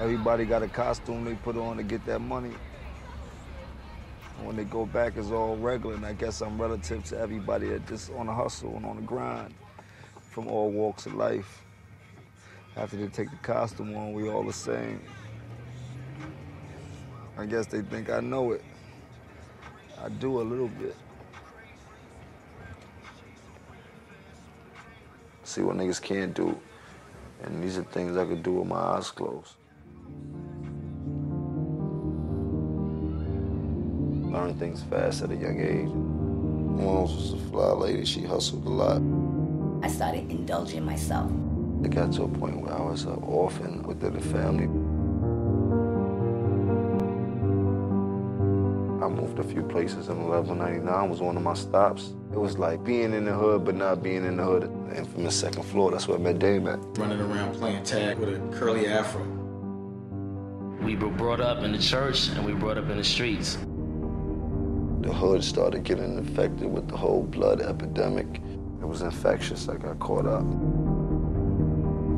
Everybody got a costume they put on to get that money. When they go back, it's all regular. And I guess I'm relative to everybody that just on the hustle and on the grind from all walks of life. After they take the costume on, we all the same. I guess they think I know it. I do a little bit. See what niggas can't do. And these are things I could do with my eyes closed. Learn things fast at a young age. One was a fly lady, she hustled a lot. I started indulging myself. It got to a point where I was an orphan within the family. I moved a few places and 1199 was one of my stops. It was like being in the hood but not being in the hood. And from the second floor, that's where I met Dame at. Running around playing tag with a curly afro. We were brought up in the church and we were brought up in the streets. The hood started getting infected with the whole blood epidemic. It was infectious. I got caught up.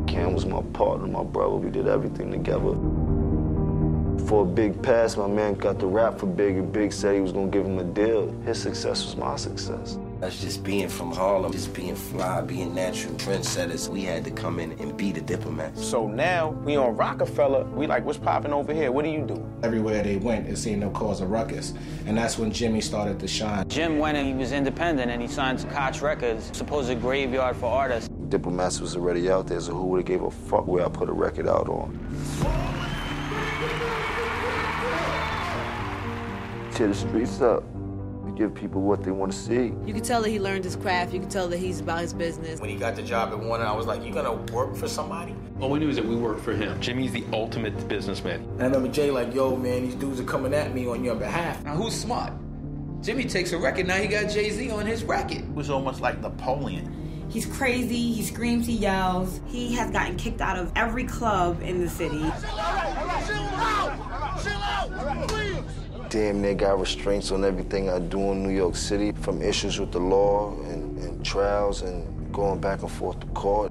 Cam was my partner, my brother. We did everything together. For a big pass, my man got the rap for Big, and Big said he was gonna give him a deal. His success was my success. That's just being from Harlem, just being fly, being natural trendsetters. We had to come in and be the diplomats. So now we on Rockefeller. We like, what's popping over here? What do you do? Everywhere they went, it seemed to cause a ruckus. And that's when Jimmy started to shine. Jim went and he was independent and he signed Koch Records, supposed graveyard for artists. Diplomats was already out there, so who would have gave a fuck where I put a record out on? Tear the streets up. Give people what they want to see. You can tell that he learned his craft. You can tell that he's about his business. When he got the job at Warner, I was like, you gonna work for somebody? All we knew is that we worked for him. Jimmy's the ultimate businessman. And I remember Jay like, yo, man, these dudes are coming at me on your behalf. Now, who's smart? Jimmy takes a record, now he got Jay-Z on his record. It was almost like Napoleon. He's crazy, he screams, he yells. He has gotten kicked out of every club in the city. Damn near got restraints on everything I do in New York City, from issues with the law and, and trials and going back and forth to court.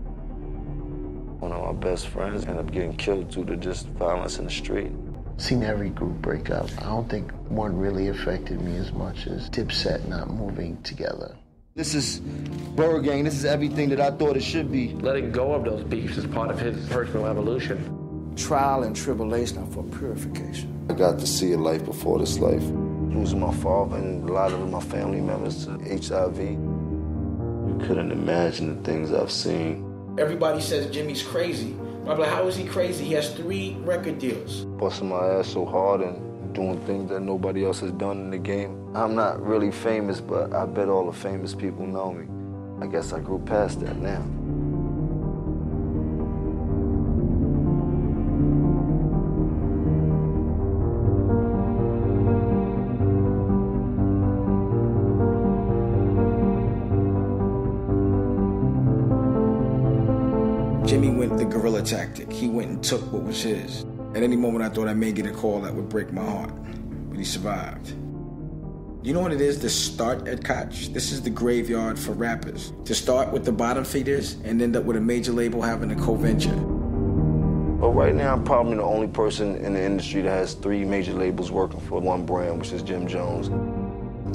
One of my best friends ended up getting killed due to just violence in the street. Seen every group break up. I don't think one really affected me as much as Dipset not moving together. This is Bird Gang. This is everything that I thought it should be. Letting go of those beefs is part of his personal evolution. Trial and tribulation for purification. I got to see a life before this life. Losing my father and a lot of my family members to HIV. You couldn't imagine the things I've seen. Everybody says Jimmy's crazy. I'm like, how is he crazy? He has three record deals. Busting my ass so hard and doing things that nobody else has done in the game. I'm not really famous, but I bet all the famous people know me. I guess I grew past that now. Jimmy went the guerrilla tactic. He went and took what was his. At any moment, I thought I may get a call that would break my heart, but he survived. You know what it is to start at Koch? This is the graveyard for rappers. To start with the bottom feeders and end up with a major label having a co-venture. Well, right now, I'm probably the only person in the industry that has three major labels working for one brand, which is Jim Jones.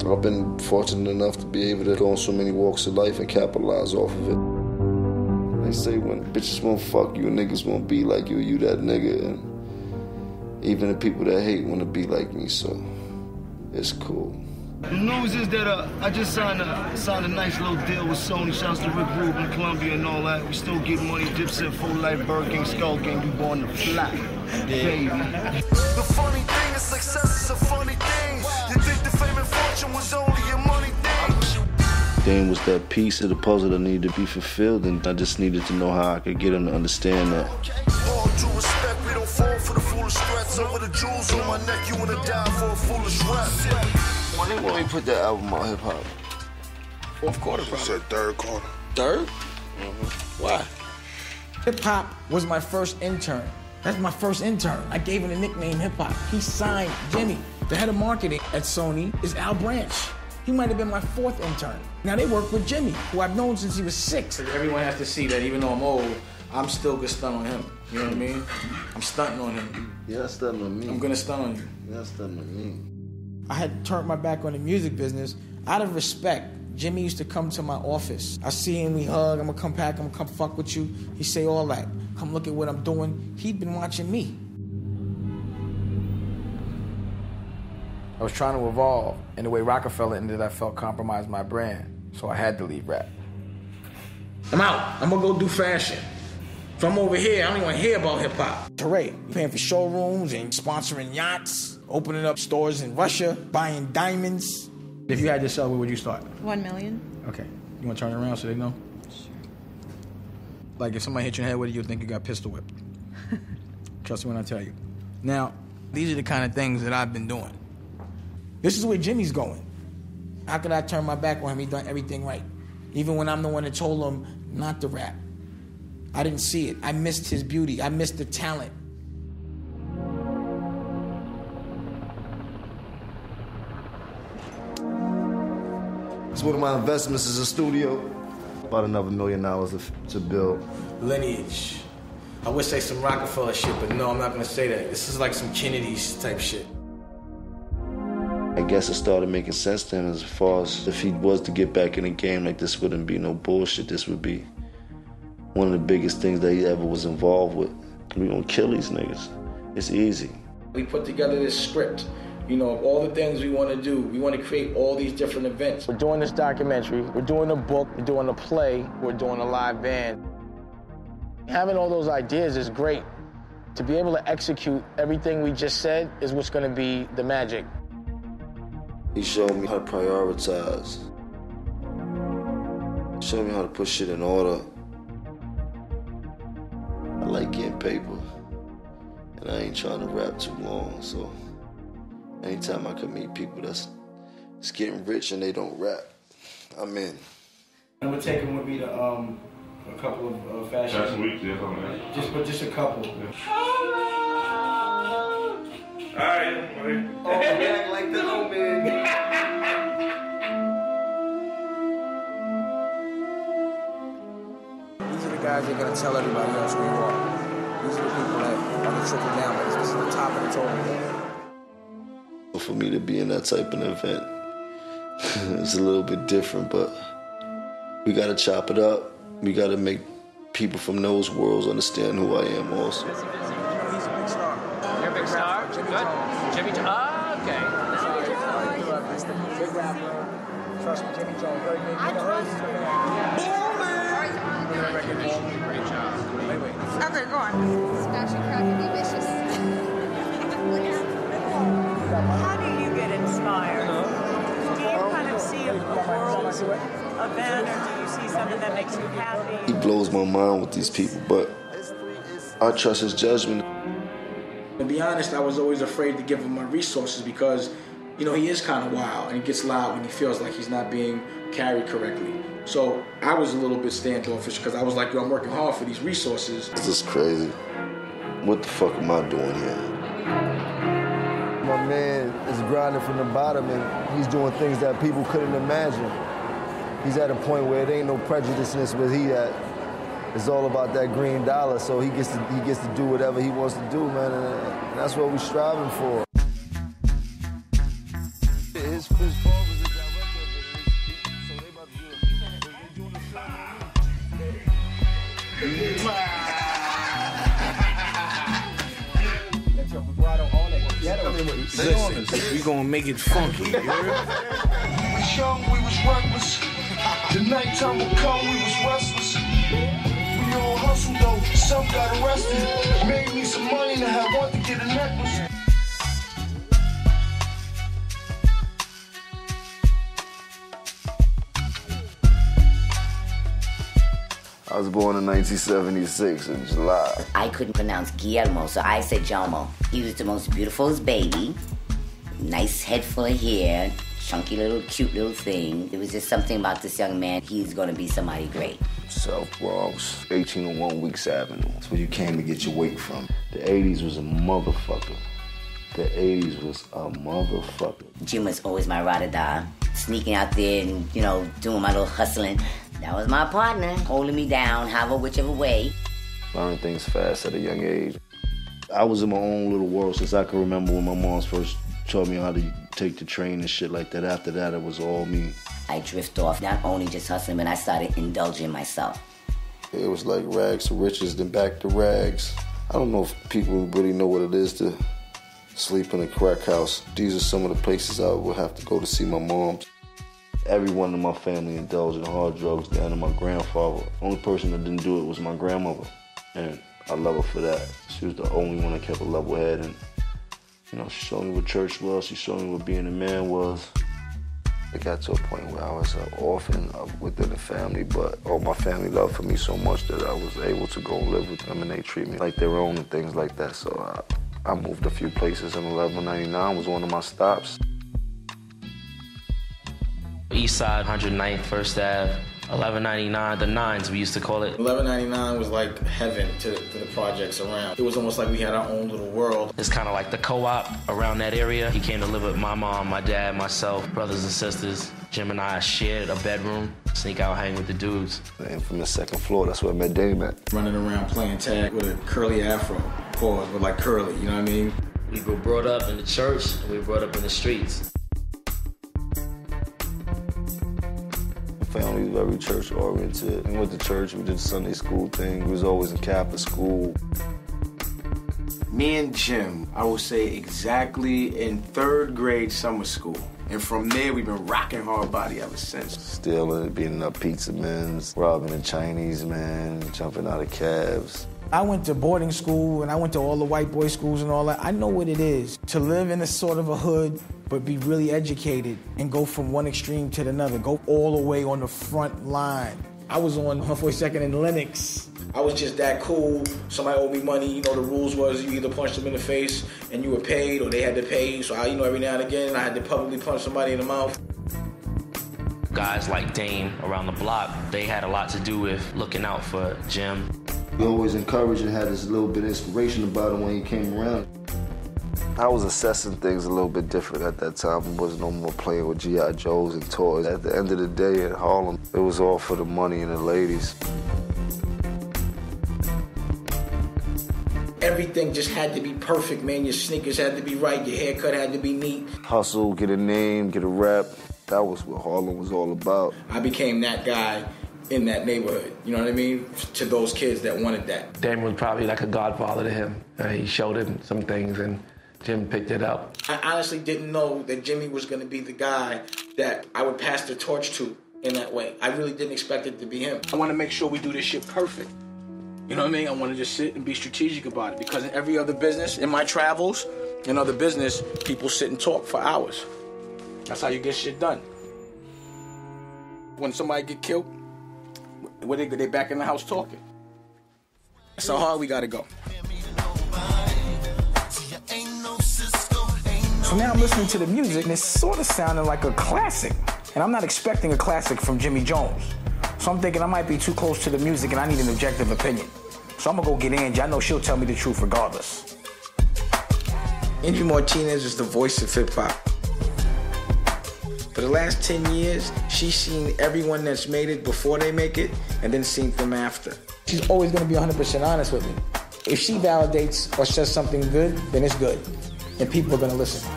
I've been fortunate enough to be able to go on so many walks of life and capitalize off of it. They say when bitches won't fuck you, niggas won't be like you, you that nigga. And even the people that hate want to be like me, so it's cool. The news is that uh, I just signed a, signed a nice little deal with Sony. Shouts to Rick Rubin, Columbia, and all that. We still get money. Dipset, Full Life, Bird Gang, Skull Gang. We born to fly, baby. The funny thing is success is a funny thing. You think the fame and fortune was only a money thing. Dame was that piece of the puzzle that needed to be fulfilled, and I just needed to know how I could get him to understand that. For the foolish threats. Over the jewels on my neck, you wanna die for a foolish rap. When they want me put that album on hip hop? Fourth quarter, probably. Said third quarter. 3rd Mm-hmm. Why? Hip hop was my first intern. That's my first intern. I gave him the nickname Hip Hop. He signed Jimmy. The head of marketing at Sony is Al Branch. He might have been my fourth intern. Now they work with Jimmy, who I've known since he was six. Everyone has to see that even though I'm old, I'm still gonna stunt on him. You know what I mean? I'm stunting on him. Yeah, stunting on me. I'm gonna stunt on you. Yeah, stunting on me. I had turned my back on the music business out of respect. Jimmy used to come to my office. I see him, we hug, I'm gonna come back, I'm gonna come fuck with you. He say all that. Come look at what I'm doing. He'd been watching me. I was trying to evolve, and the way Rockefeller ended, I felt compromised my brand. So I had to leave rap. I'm out. I'm gonna go do fashion. So I'm over here, I don't even hear about hip hop. Hooray. Paying for showrooms and sponsoring yachts, opening up stores in Russia, buying diamonds. If you had to sell, where would you start? One million. Okay. You want to turn it around so they know? Sure. Like if somebody hit your head with it, you'd think you got pistol whipped. Trust me when I tell you. Now, these are the kind of things that I've been doing. This is where Jimmy's going. How could I turn my back on him? He done everything right. Even when I'm the one that told him not to rap. I didn't see it. I missed his beauty. I missed the talent. It's one of my investments is a studio. About another million dollars to, to build. Lineage. I would say some Rockefeller shit, but no, I'm not gonna say that. This is like some Kennedy's type shit. I guess it started making sense to him as far as if he was to get back in the game, like this wouldn't be no bullshit. This would be one of the biggest things that he ever was involved with. We gonna kill these niggas. It's easy. We put together this script, you know, of all the things we want to do. We want to create all these different events. We're doing this documentary, we're doing a book, we're doing a play, we're doing a live band. Having all those ideas is great. To be able to execute everything we just said is what's going to be the magic. He showed me how to prioritize. Showed me how to put shit in order. I like getting paper. And I ain't trying to rap too long, so anytime I can meet people that's, that's getting rich and they don't rap, I'm in. I'm gonna take him with me to um, a couple of uh, fashion. Fashion weeks, yeah, something like that. Just, but just a couple. Alright, Oh, act like the homie. These guys are gonna tell everybody else who you are. These are the people that are gonna trickle down. Like, this is the top of the totem. For me to be in that type of event, it's a little bit different, but we gotta chop it up. We gotta make people from those worlds understand who I am also. He's a big star. You're a big star? Jimmy Good. Jones. Jimmy Jones. Ah, okay. Big rapper. Trust me, Jimmy Jones. Very good. You know, he's the man. Great job. Wait, wait. Okay, go on. Smashing crack and be vicious. How do you get inspired? Do you kind of see a world event or do you see something that makes you happy? He blows my mind with these people, but I trust his judgment. To be honest, I was always afraid to give him my resources because, you know, he is kind of wild and he gets loud when he feels like he's not being carried correctly. So I was a little bit standoffish because I was like, yo, I'm working hard for these resources. This is crazy. What the fuck am I doing here? My man is grinding from the bottom and he's doing things that people couldn't imagine. He's at a point where it ain't no prejudiceness where he at. It's all about that green dollar, so he gets to he gets to do whatever he wants to do, man, and that's what we're striving for. Listen, we gonna make it funky. You? Young, we was reckless. The nighttime would come, we was restless. We all hustle though, some got arrested. Made me some money and had one to get a necklace. I was born in 1976 in July. I couldn't pronounce Guillermo, so I said Jomo. He was the most beautiful baby. Nice head full of hair, chunky little, cute little thing. There was just something about this young man. He's gonna be somebody great. South Bronx, 1801 Weeks Avenue. That's where you came to get your weight from. The 80s was a motherfucker. The 80s was a motherfucker. Jim was always my ride or die. Sneaking out there and, you know, doing my little hustling. That was my partner, holding me down, however, whichever way. learn things fast at a young age. I was in my own little world since I can remember when my mom's first taught me how to take the train and shit like that. After that, it was all me. I drift off, not only just hustling, but I started indulging myself. It was like rags to riches, then back to rags. I don't know if people really know what it is to sleep in a crack house. These are some of the places I would have to go to see my mom. Everyone in my family indulged in hard drugs down to my grandfather. Only person that didn't do it was my grandmother. And I love her for that. She was the only one that kept a level head and you know, she showed me what church was, she showed me what being a man was. It got to a point where I was an orphan uh, within the family, but all my family loved for me so much that I was able to go live with them and they treat me like their own and things like that. So I, I moved a few places and 1199 was one of my stops. East Side, 109th, First Ave, 1199, the nines we used to call it. 1199 was like heaven to, to the projects around. It was almost like we had our own little world. It's kind of like the co-op around that area. He came to live with my mom, my dad, myself, brothers and sisters. Jim and I shared a bedroom, sneak out, hang with the dudes. And from the second floor, that's where I met Dame at. Running around playing tag with a curly afro, pause, but like curly, you know what I mean? We were brought up in the church and we were brought up in the streets. Family was very church oriented. We went to church, we did the Sunday school thing. We was always in Catholic school. Me and Jim, I will say exactly in third grade summer school. And from there, we've been rocking hard body ever since. Stealing, beating up pizza men, robbing a Chinese man, jumping out of cabs. I went to boarding school and I went to all the white boy schools and all that. I know what it is to live in a sort of a hood, but be really educated and go from one extreme to another, go all the way on the front line. I was on 142nd and Lenox. I was just that cool. Somebody owed me money. You know, the rules was you either punched them in the face and you were paid, or they had to pay. So I, you know, every now and again, I had to publicly punch somebody in the mouth. Guys like Dame around the block, they had a lot to do with looking out for Jim. We always encouraged and had this little bit of inspiration about him when he came around. I was assessing things a little bit different at that time. It wasn't no more playing with G.I. Joes and toys. At the end of the day in Harlem, it was all for the money and the ladies. Everything just had to be perfect, man. Your sneakers had to be right, your haircut had to be neat. Hustle, get a name, get a rep. That was what Harlem was all about. I became that guy in that neighborhood. You know what I mean? To those kids that wanted that. Damon was probably like a godfather to him. Uh, he showed him some things, and Jim picked it up. I honestly didn't know that Jimmy was going to be the guy that I would pass the torch to in that way. I really didn't expect it to be him. I want to make sure we do this shit perfect. You know what I mean? I want to just sit and be strategic about it because in every other business, in my travels, in other business, people sit and talk for hours. That's how you get shit done. When somebody get killed, where they they back in the house talking. That's how hard we gotta go. So now I'm listening to the music and it's sort of sounding like a classic. And I'm not expecting a classic from Jimmy Jones. So I'm thinking I might be too close to the music and I need an objective opinion. So I'm gonna go get Angie. I know she'll tell me the truth regardless. Angie Martinez is the voice of hip hop. For the last 10 years, she's seen everyone that's made it before they make it and then seen them after. She's always gonna be 100% honest with me. If she validates or says something good, then it's good. And people are gonna listen.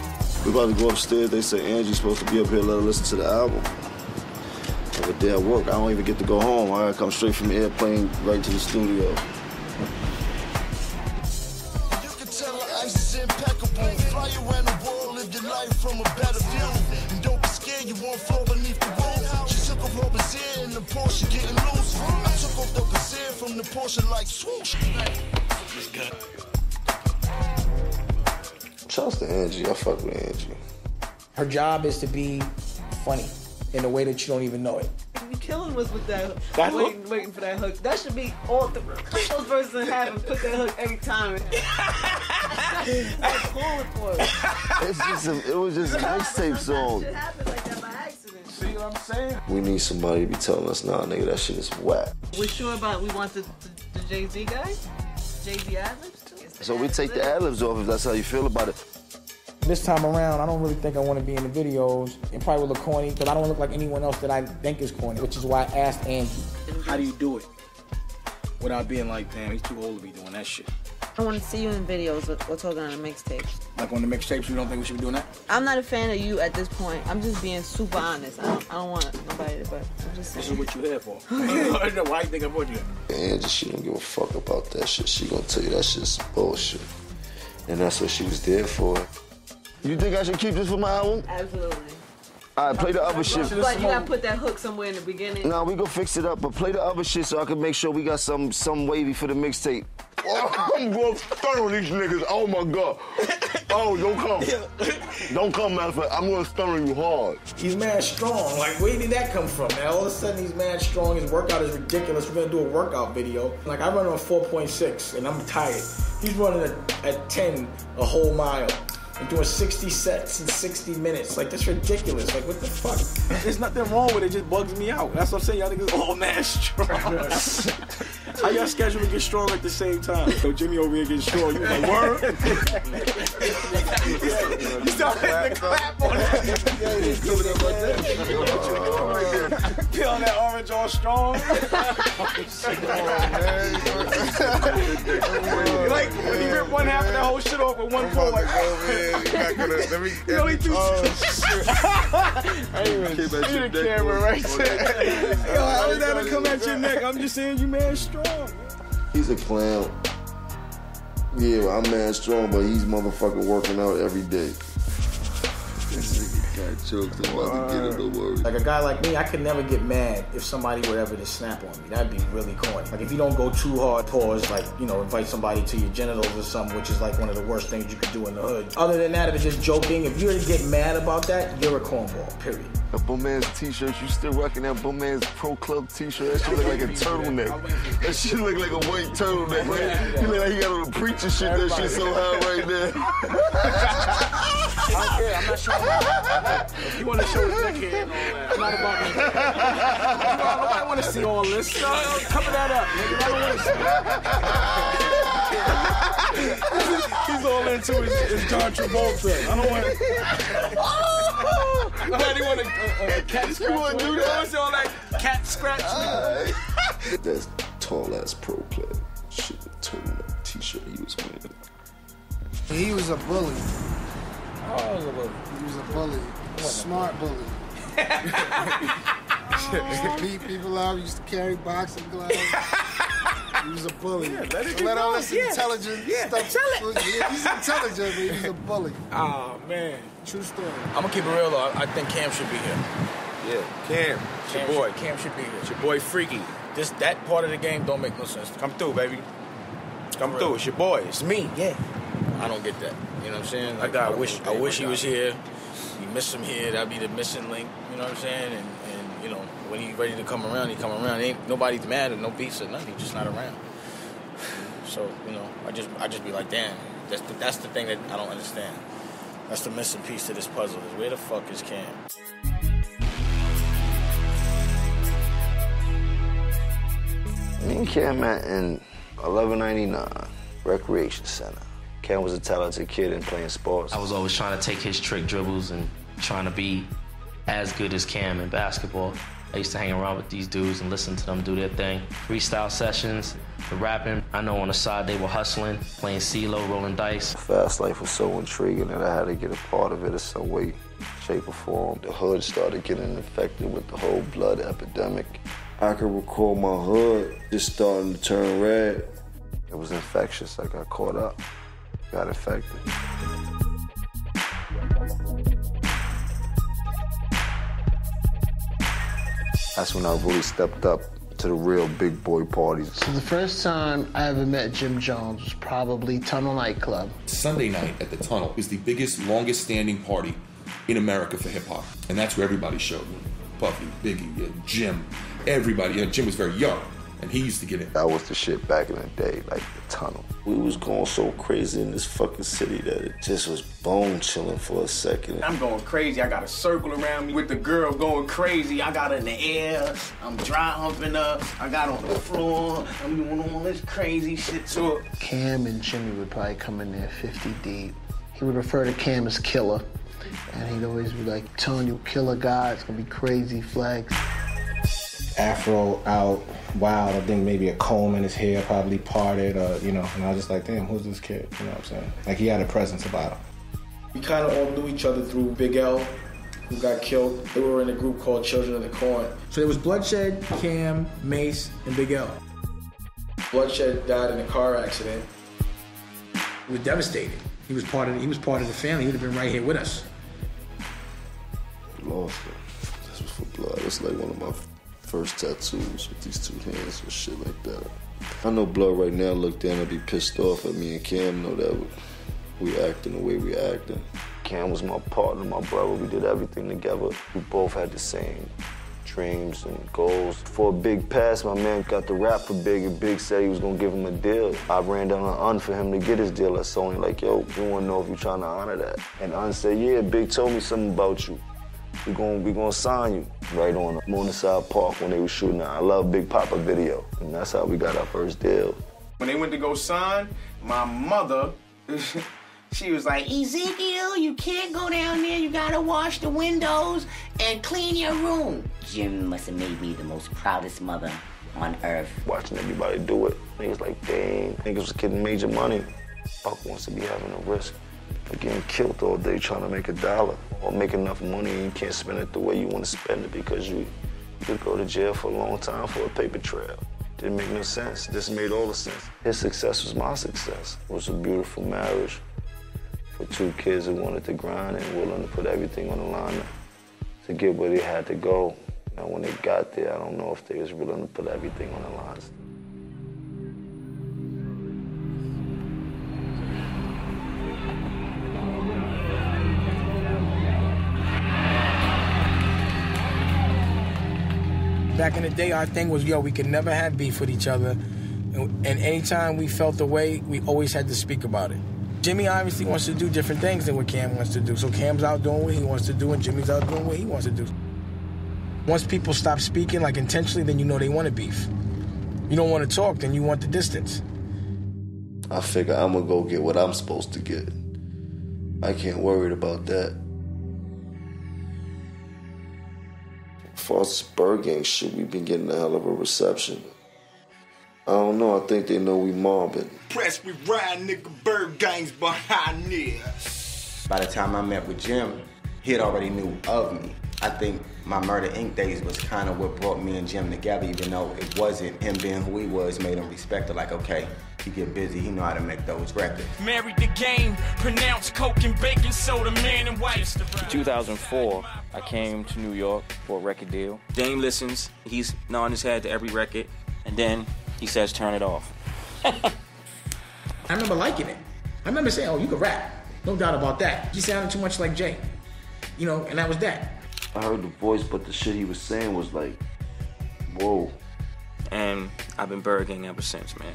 We're about to go upstairs. They say Angie's supposed to be up here, let her listen to the album. Every day at work, I don't even get to go home. I gotta come straight from the airplane right to the studio. from a better you won't fall beneath the roof. She took off her brassiere in the Porsche getting loose. I took off the brassiere from the Porsche like swoosh. Shouts to Angie. I fuck with Angie. Her job is to be funny in a way that you don't even know it. You killing us with that, That waiting, waiting for that hook. That should be all the those verses have and put that hook every time. That's cool for us. It's just a, it was just a mixtape song. See what I'm saying? We need somebody to be telling us, nah, nigga, that shit is whack. We sure about we want the, the, the Jay Z guy? Jay Z ad-libs? So we take the ad-libs off if that's how you feel about it. This time around, I don't really think I want to be in the videos. It probably will look corny because I don't look like anyone else that I think is corny, which is why I asked Angie. How do you do it? Without being like, damn, he's too old to be doing that shit. I want to see you in videos or, or talking on the mixtapes. Like on the mixtapes, you don't think we should be doing that? I'm not a fan of you at this point. I'm just being super honest. I don't, I don't want nobody to, but I'm just This saying. is what you here for. Why you think I brought you here? Angie, she don't give a fuck about that shit. She gonna tell you that shit's bullshit. And that's what she was there for. You think I should keep this for my album? Absolutely. All right, play the other shit. But you gotta put that hook somewhere in the beginning. Nah, we gonna fix it up, but play the other shit so I can make sure we got some some wavy for the mixtape. Oh, I'm going to stun on these niggas. Oh my god. Oh, don't come. Don't come, matter of fact. I'm going to stun on you hard. He's mad strong. Like, where did that come from, man? All of a sudden, he's mad strong. His workout is ridiculous. We're gonna do a workout video. Like, I run on 4.6, and I'm tired. He's running at, at 10 a whole mile. And doing 60 sets in 60 minutes. Like, that's ridiculous. Like, what the fuck? There's nothing wrong with it. It just bugs me out. That's what I'm saying. Y'all niggas oh, all mad strong. How y'all schedule to get strong at the same time? So Jimmy over here getting strong. You like, word? you started to clap on it. Peeling that orange all strong. like, when you rip one half of that whole shit off with one pull, like, you only do I ain't even see the camera right there. Yo, how did that come at your neck? I'm just saying you man strong. He's a clown. Yeah, I'm man strong, but he's motherfucking working out every day. This nigga got choked. About to get it, don't worry. Like a guy like me, I could never get mad if somebody would ever just snap on me. That'd be really corny. Like if you don't go too hard, pause, like, you know, invite somebody to your genitals or something, which is like one of the worst things you could do in the hood. Other than that, if it's just joking, if you were to get mad about that, you're a cornball, period. A Bowman's t-shirt, you still rocking that Bowman's Pro Club t-shirt? That shit look like a turtleneck. That shit look like a white turtleneck, man. You look like he got on the preacher shit. That shit so high right there. I don't care. I'm not showing. If you want to show his neck hair and all that, it's not about me. You know, nobody want to see all this. No, no, cover that up, nigga. I don't want to see. He's all into his, his John Travolta. I don't want. Oh! Nobody want a, a cat scratch. You want to do that? What's all that cat scratch? That's tall ass pro player. Shit, the turtleneck t-shirt he was wearing. He was a bully. Oh, was a bully. He was a bully. A smart bully. used to beat people up. Used to carry boxing gloves. He was a bully. Yeah, let it So let all this Yeah. intelligent Yeah, stuff. tell it. He's intelligent, but he's a bully. Oh man. True story. I'm gonna keep it real though. I I think Cam should be here. Yeah, Cam, it's your boy. Should, Cam should be here. It's your boy Freekey. This that part of the game don't make no sense. Come through, baby. Come through. It's your boy. It's me, yeah. I don't get that. You know what I'm saying? Like I got I wish I wish he was here. You miss him here, that'd be the missing link. You know what I'm saying? And and you know when he's ready to come around, he come around. Ain't nobody's mad or no beats or nothing. He's just not around. So you know, I just I just be like, damn. That's the, that's the thing that I don't understand. That's the missing piece to this puzzle. Is where the fuck is Cam? Me and Cam met in 1199 Recreation Center. Cam was a talented kid in playing sports. I was always trying to take his trick dribbles and trying to be as good as Cam in basketball. I used to hang around with these dudes and listen to them do their thing. Freestyle sessions, the rapping. I know on the side they were hustling, playing CeeLo, rolling dice. Fast life was so intriguing that I had to get a part of it in some way, shape, or form. The hood started getting infected with the whole blood epidemic. I could recall my hood just starting to turn red. It was infectious. I got caught up, got affected. That's when I really stepped up to the real big boy parties. So the first time I ever met Jim Jones was probably Tunnel Nightclub. Sunday night at the Tunnel is the biggest, longest standing party in America for hip hop. And that's where everybody showed. Puffy, Biggie, yeah, Jim, everybody. Yeah, Jim was very young, and he used to get in. That was the shit back in the day, like the tunnel. We was going so crazy in this fucking city that it just was bone chilling for a second. I'm going crazy. I got a circle around me with the girl going crazy. I got her in the air. I'm dry humping up. I got her on the floor. I'm doing all this crazy shit to her. Cam and Jimmy would probably come in there 50 deep. He would refer to Cam as killer. And he'd always be like, telling you, killer guy, it's gonna be crazy flags. Afro out, wild. I think maybe a comb in his hair, probably parted, or you know. And I was just like, damn, who's this kid? You know what I'm saying? Like he had a presence about him. We kind of all knew each other through Big L, who got killed. They were in a group called Children of the Corn. So there was Bloodshed, Cam, Mace, and Big L. Bloodshed died in a car accident. We were devastated. He was part of the, he was part of the family. He would have been right here with us. Lost it. This was for blood. It's like one of my first tattoos with these two hands and shit like that. I know Blood right now look down and be pissed off at me and Cam know that we acting the way we acting. Cam was my partner, my brother. We did everything together. We both had the same dreams and goals. For a big pass, my man got the rap for Big, and Big said he was gonna give him a deal. I ran down on Un for him to get his deal at Sony. Like, yo, we wanna know if you trying to honor that. And Un said, yeah, Big told me something about you. We gonna we gonna sign you right on Morningside Park when they was shooting that I Love Big Papa video, and that's how we got our first deal. When they went to go sign, my mother, she was like, Ezekiel, you can't go down there. You gotta wash the windows and clean your room. Jim must have made me the most proudest mother on earth. Watching everybody do it, niggas like, dang, niggas was getting major money. Buck wants to be having a risk getting killed all day trying to make a dollar or make enough money and you can't spend it the way you want to spend it because you, you could go to jail for a long time for a paper trail. Didn't make no sense. This made all the sense. His success was my success. It was a beautiful marriage for two kids who wanted to grind and willing to put everything on the line to get where they had to go. And when they got there, I don't know if they was willing to put everything on the lines. Back in the day, our thing was, yo, we could never have beef with each other. And, anytime we felt the way, we always had to speak about it. Jimmy obviously wants to do different things than what Cam wants to do. So Cam's out doing what he wants to do, and Jimmy's out doing what he wants to do. Once people stop speaking, like intentionally, then you know they want to beef. You don't want to talk, then you want the distance. I figure I'm gonna go get what I'm supposed to get. I can't worry about that. As far as this bird gang shit, we've been getting a hell of a reception. I don't know, I think they know we mobbing. Press we ride, nigga, bird gangs behind there. By the time I met with Jim, he had already knew of me. I think my Murder Inc. days was kind of what brought me and Jim together, even though it wasn't him being who he was, made him respect it. Like, okay, he get busy, he know how to make those records. Married the game, pronounced coke and baking soda, man and wife. In 2004, I came to New York for a record deal. Dame listens, he's nodding his head to every record, and then he says, turn it off. I remember liking it. I remember saying, oh, you can rap. No doubt about that. You sounded too much like Jay. You know, and that was that. I heard the voice, but the shit he was saying was like, whoa. And I've been burging ever since, man.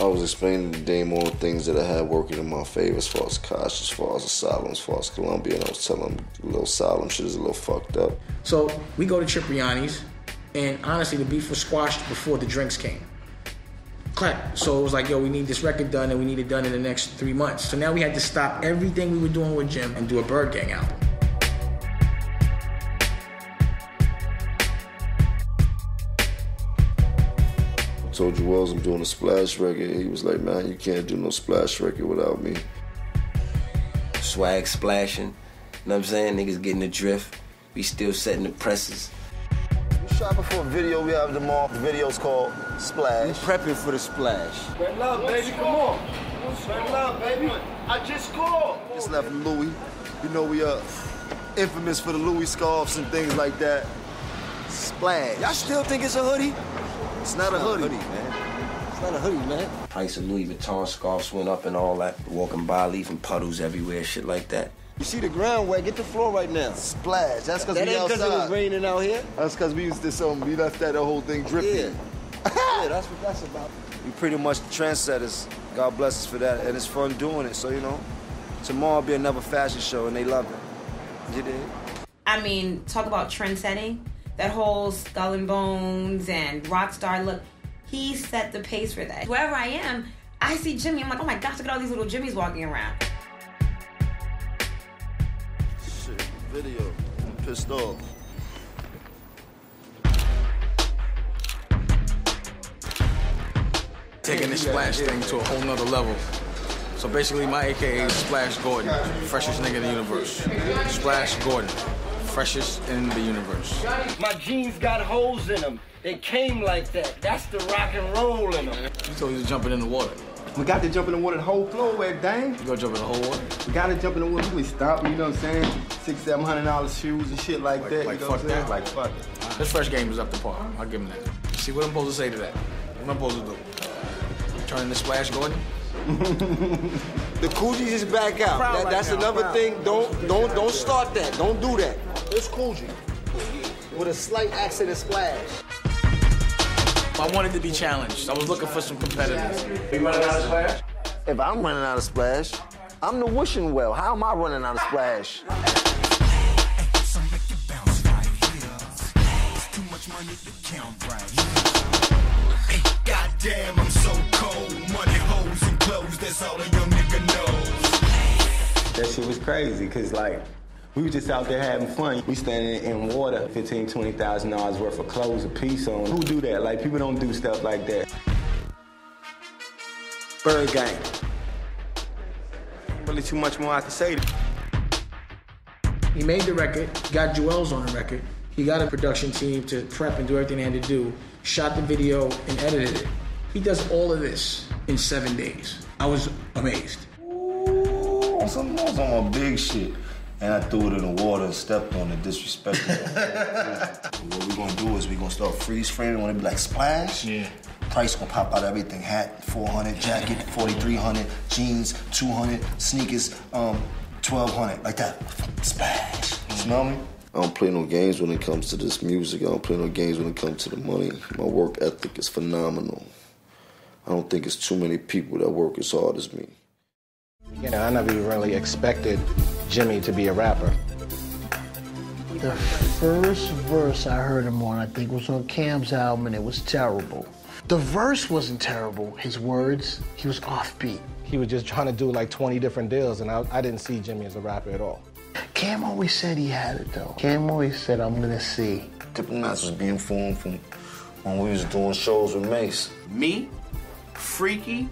I was explaining to Dame all the things that I had working in my favor as far as Koch, as far as Asylum, as far as Columbia, and I was telling him a little Asylum shit is a little fucked up. So we go to Cipriani's, and honestly, the beef was squashed before the drinks came. Clap. So it was like, yo, we need this record done, and we need it done in the next three months. So now we had to stop everything we were doing with Jim and do a Bird Gang album. Told Juelz I'm doing a splash record. He was like, man, you can't do no splash record without me. Swag splashing. You know what I'm saying? Niggas getting the drift. We still setting the presses. We shopping for a video. We have them off. The video's called Splash. We prepping for the splash. Spread love, baby. Come on. Spread love, baby. I just called. Just left Louis. You know we are infamous for the Louis scarves and things like that. Splash. Y'all still think it's a hoodie? It's not a hoodie. man. It's not a hoodie, man. Price of Louis Vuitton scarves went up and all that. Walking by, leaving puddles everywhere, shit like that. You see the ground wet? Get the floor right now. Splash. That's because That we ain't 'cause outside. it was raining out here. That's because we used to some. We left that whole thing dripping. yeah, that's what that's about. We pretty much trendsetters. God bless us for that, and it's fun doing it. So you know, tomorrow will be another fashion show, and they love it. You did. I mean, talk about trend setting that whole skull and bones and rock star look. He set the pace for that. Wherever I am, I see Jimmy. I'm like, oh my gosh, look at all these little Jimmys walking around. Shit, video. I'm pissed off. Taking this splash thing to a whole nother level. So basically, my AKA is Splash Gordon, freshest nigga in the universe. Splash Gordon freshest in the universe. My jeans got holes in them. They came like that. That's the rock and roll in them. You told you was jumping in the water. We got to jump in the water the whole floor where dang. You gonna jump in the whole water? We gotta jump in the water. We stop, you know what I'm saying? Six, seven hundred dollars shoes and shit like, that. like you know fuck what I'm that. Like fuck it. This fresh game is up to par. I'll give him that. See what I'm supposed to say to that? What am I supposed to do? Turn the Splash Gordon? The Coogie's is back out. That- right that's now, another thing. Don't don't don't start that. Don't do that. It's Coogee. With a slight accent of splash. I wanted to be challenged. I was looking for some competitors. You running out of splash? If I'm running out of splash, I'm the wishing well. How am I running out of splash? Goddamn, I'm so cold. Money, hoes, and clothes, that's all a young nigga knows. That shit was crazy, cause like we was just out there having fun. We standing in water, fifteen, twenty thousand dollars worth of clothes a piece on. Who do that? Like people don't do stuff like that. Bird gang. Really too much more I can say. He made the record, got Juelz on the record. He got a production team to prep and do everything they had to do, shot the video and edited it. He does all of this in seven days. I was amazed. On some, on some big shit. And I threw it in the water and stepped on it, disrespected it. what we're gonna do is we're gonna start freeze framing when it be like splash. Yeah. Price gonna pop out everything. Hat, 400, jacket, 4300, jeans, 200, sneakers, um, 1200, like that. Splash. You smell me? I don't play no games when it comes to this music. I don't play no games when it comes to the money. My work ethic is phenomenal. I don't think it's too many people that work as hard as me. You know, I never even really expected Jimmy to be a rapper. The first verse I heard him on, I think, was on Cam's album, and it was terrible. The verse wasn't terrible. His words, he was offbeat. He was just trying to do like 20 different deals, and I, I didn't see Jimmy as a rapper at all. Cam always said he had it, though. Cam always said, I'm gonna see. Diplomats was being formed from when we was doing shows with Mace. Me, Freekey,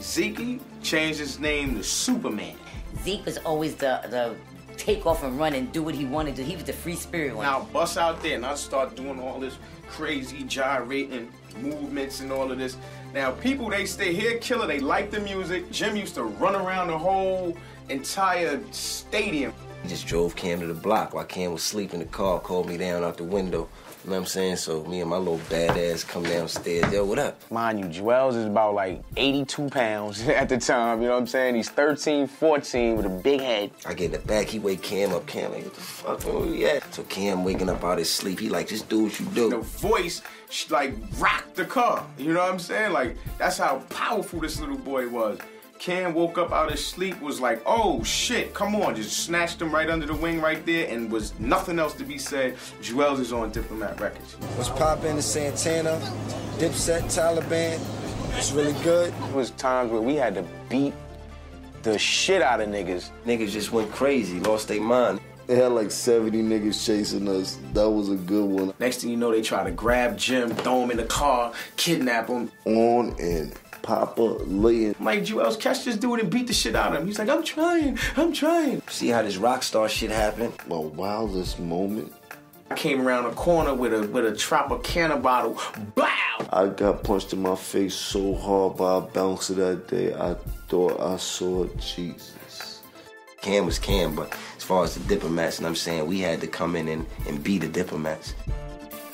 Zeke changed his name to Superman. Zeke was always the the take off and run and do what he wanted to. He was the free spirit one. Now bust out there and I start doing all this crazy gyrating movements and all of this. Now people they stay here killer, they like the music. Jim used to run around the whole entire stadium. He just drove Cam to the block while Cam was sleeping. in the car, called me down out the window. You know what I'm saying? So me and my little badass come downstairs. Yo, what up? Mind you, Juelz is about like 82 pounds at the time, you know what I'm saying? He's 13, 14 with a big head. I get in the back, he wake Cam up. Cam like, what the fuck, where we at? So Cam waking up out his sleep, he like, just do what you do. The voice like rocked the car. You know what I'm saying? Like that's how powerful this little boy was. Cam woke up out of sleep, was like, oh shit, come on, just snatched him right under the wing right there, and was nothing else to be said. Juelz is on Diplomat Records. What's poppin' to Santana, Dipset, Taliban. It's really good. It was times where we had to beat the shit out of niggas. Niggas just went crazy, lost their mind. They had like 70 niggas chasing us. That was a good one. Next thing you know, they try to grab Jim, throw him in the car, kidnap him. On and Papa laying. Mike Juelz catch this dude and beat the shit out of him. He's like, I'm trying, I'm trying. See how this rock star shit happened? My wildest moment. I came around a corner with a with a Tropicana bottle. Bow! I got punched in my face so hard by a bouncer that day. I thought I saw Jesus. Cam was Cam, but as far as the diplomats, and I'm saying we had to come in and, and be the diplomats.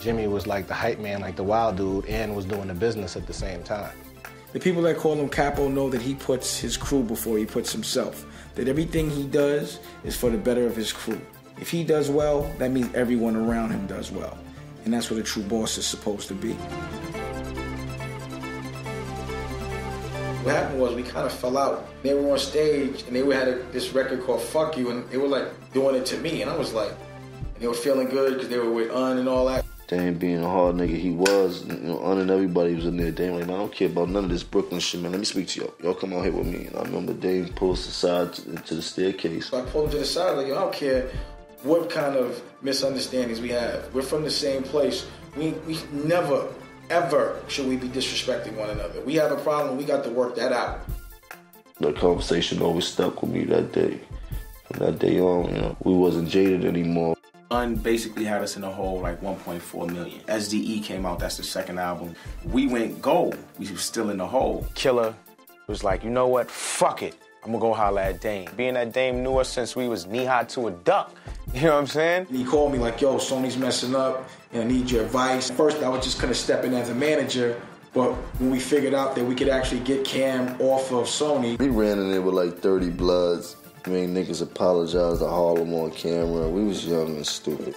Jimmy was like the hype man, like the wild dude, and was doing the business at the same time. The people that call him Capo know that he puts his crew before he puts himself. That everything he does is for the better of his crew. If he does well, that means everyone around him does well. And that's what a true boss is supposed to be. What happened was we kind of fell out. They were on stage and they had a, this record called Fuck You and they were like doing it to me. And I was like, and they were feeling good because they were with Un and all that. Dame being a hard nigga he was, you know, Un and everybody was in there. Dame like, man, I don't care about none of this Brooklyn shit, man. Let me speak to y'all. Y'all come out here with me. And I remember Dame pulled us aside to, to the staircase. So I pulled him to the side, like, yo, I don't care what kind of misunderstandings we have. We're from the same place. We we never ever should we be disrespecting one another. We have a problem. We got to work that out. The conversation always stuck with me that day. From that day on, you know, we wasn't jaded anymore. Un basically had us in a hole like 1.4 million. SDE came out, that's the second album. We went gold. We were still in the hole. Killer was like, you know what? Fuck it. I'm gonna go holler at Dame. Being that Dame knew us since we was knee high to a duck. You know what I'm saying? He called me like, yo, Sony's messing up and I need your advice. First, I was just gonna step in as a manager, but when we figured out that we could actually get Cam off of Sony, We ran in there with like 30 bloods. I mean, niggas apologized to Harlem on camera. We was young and stupid.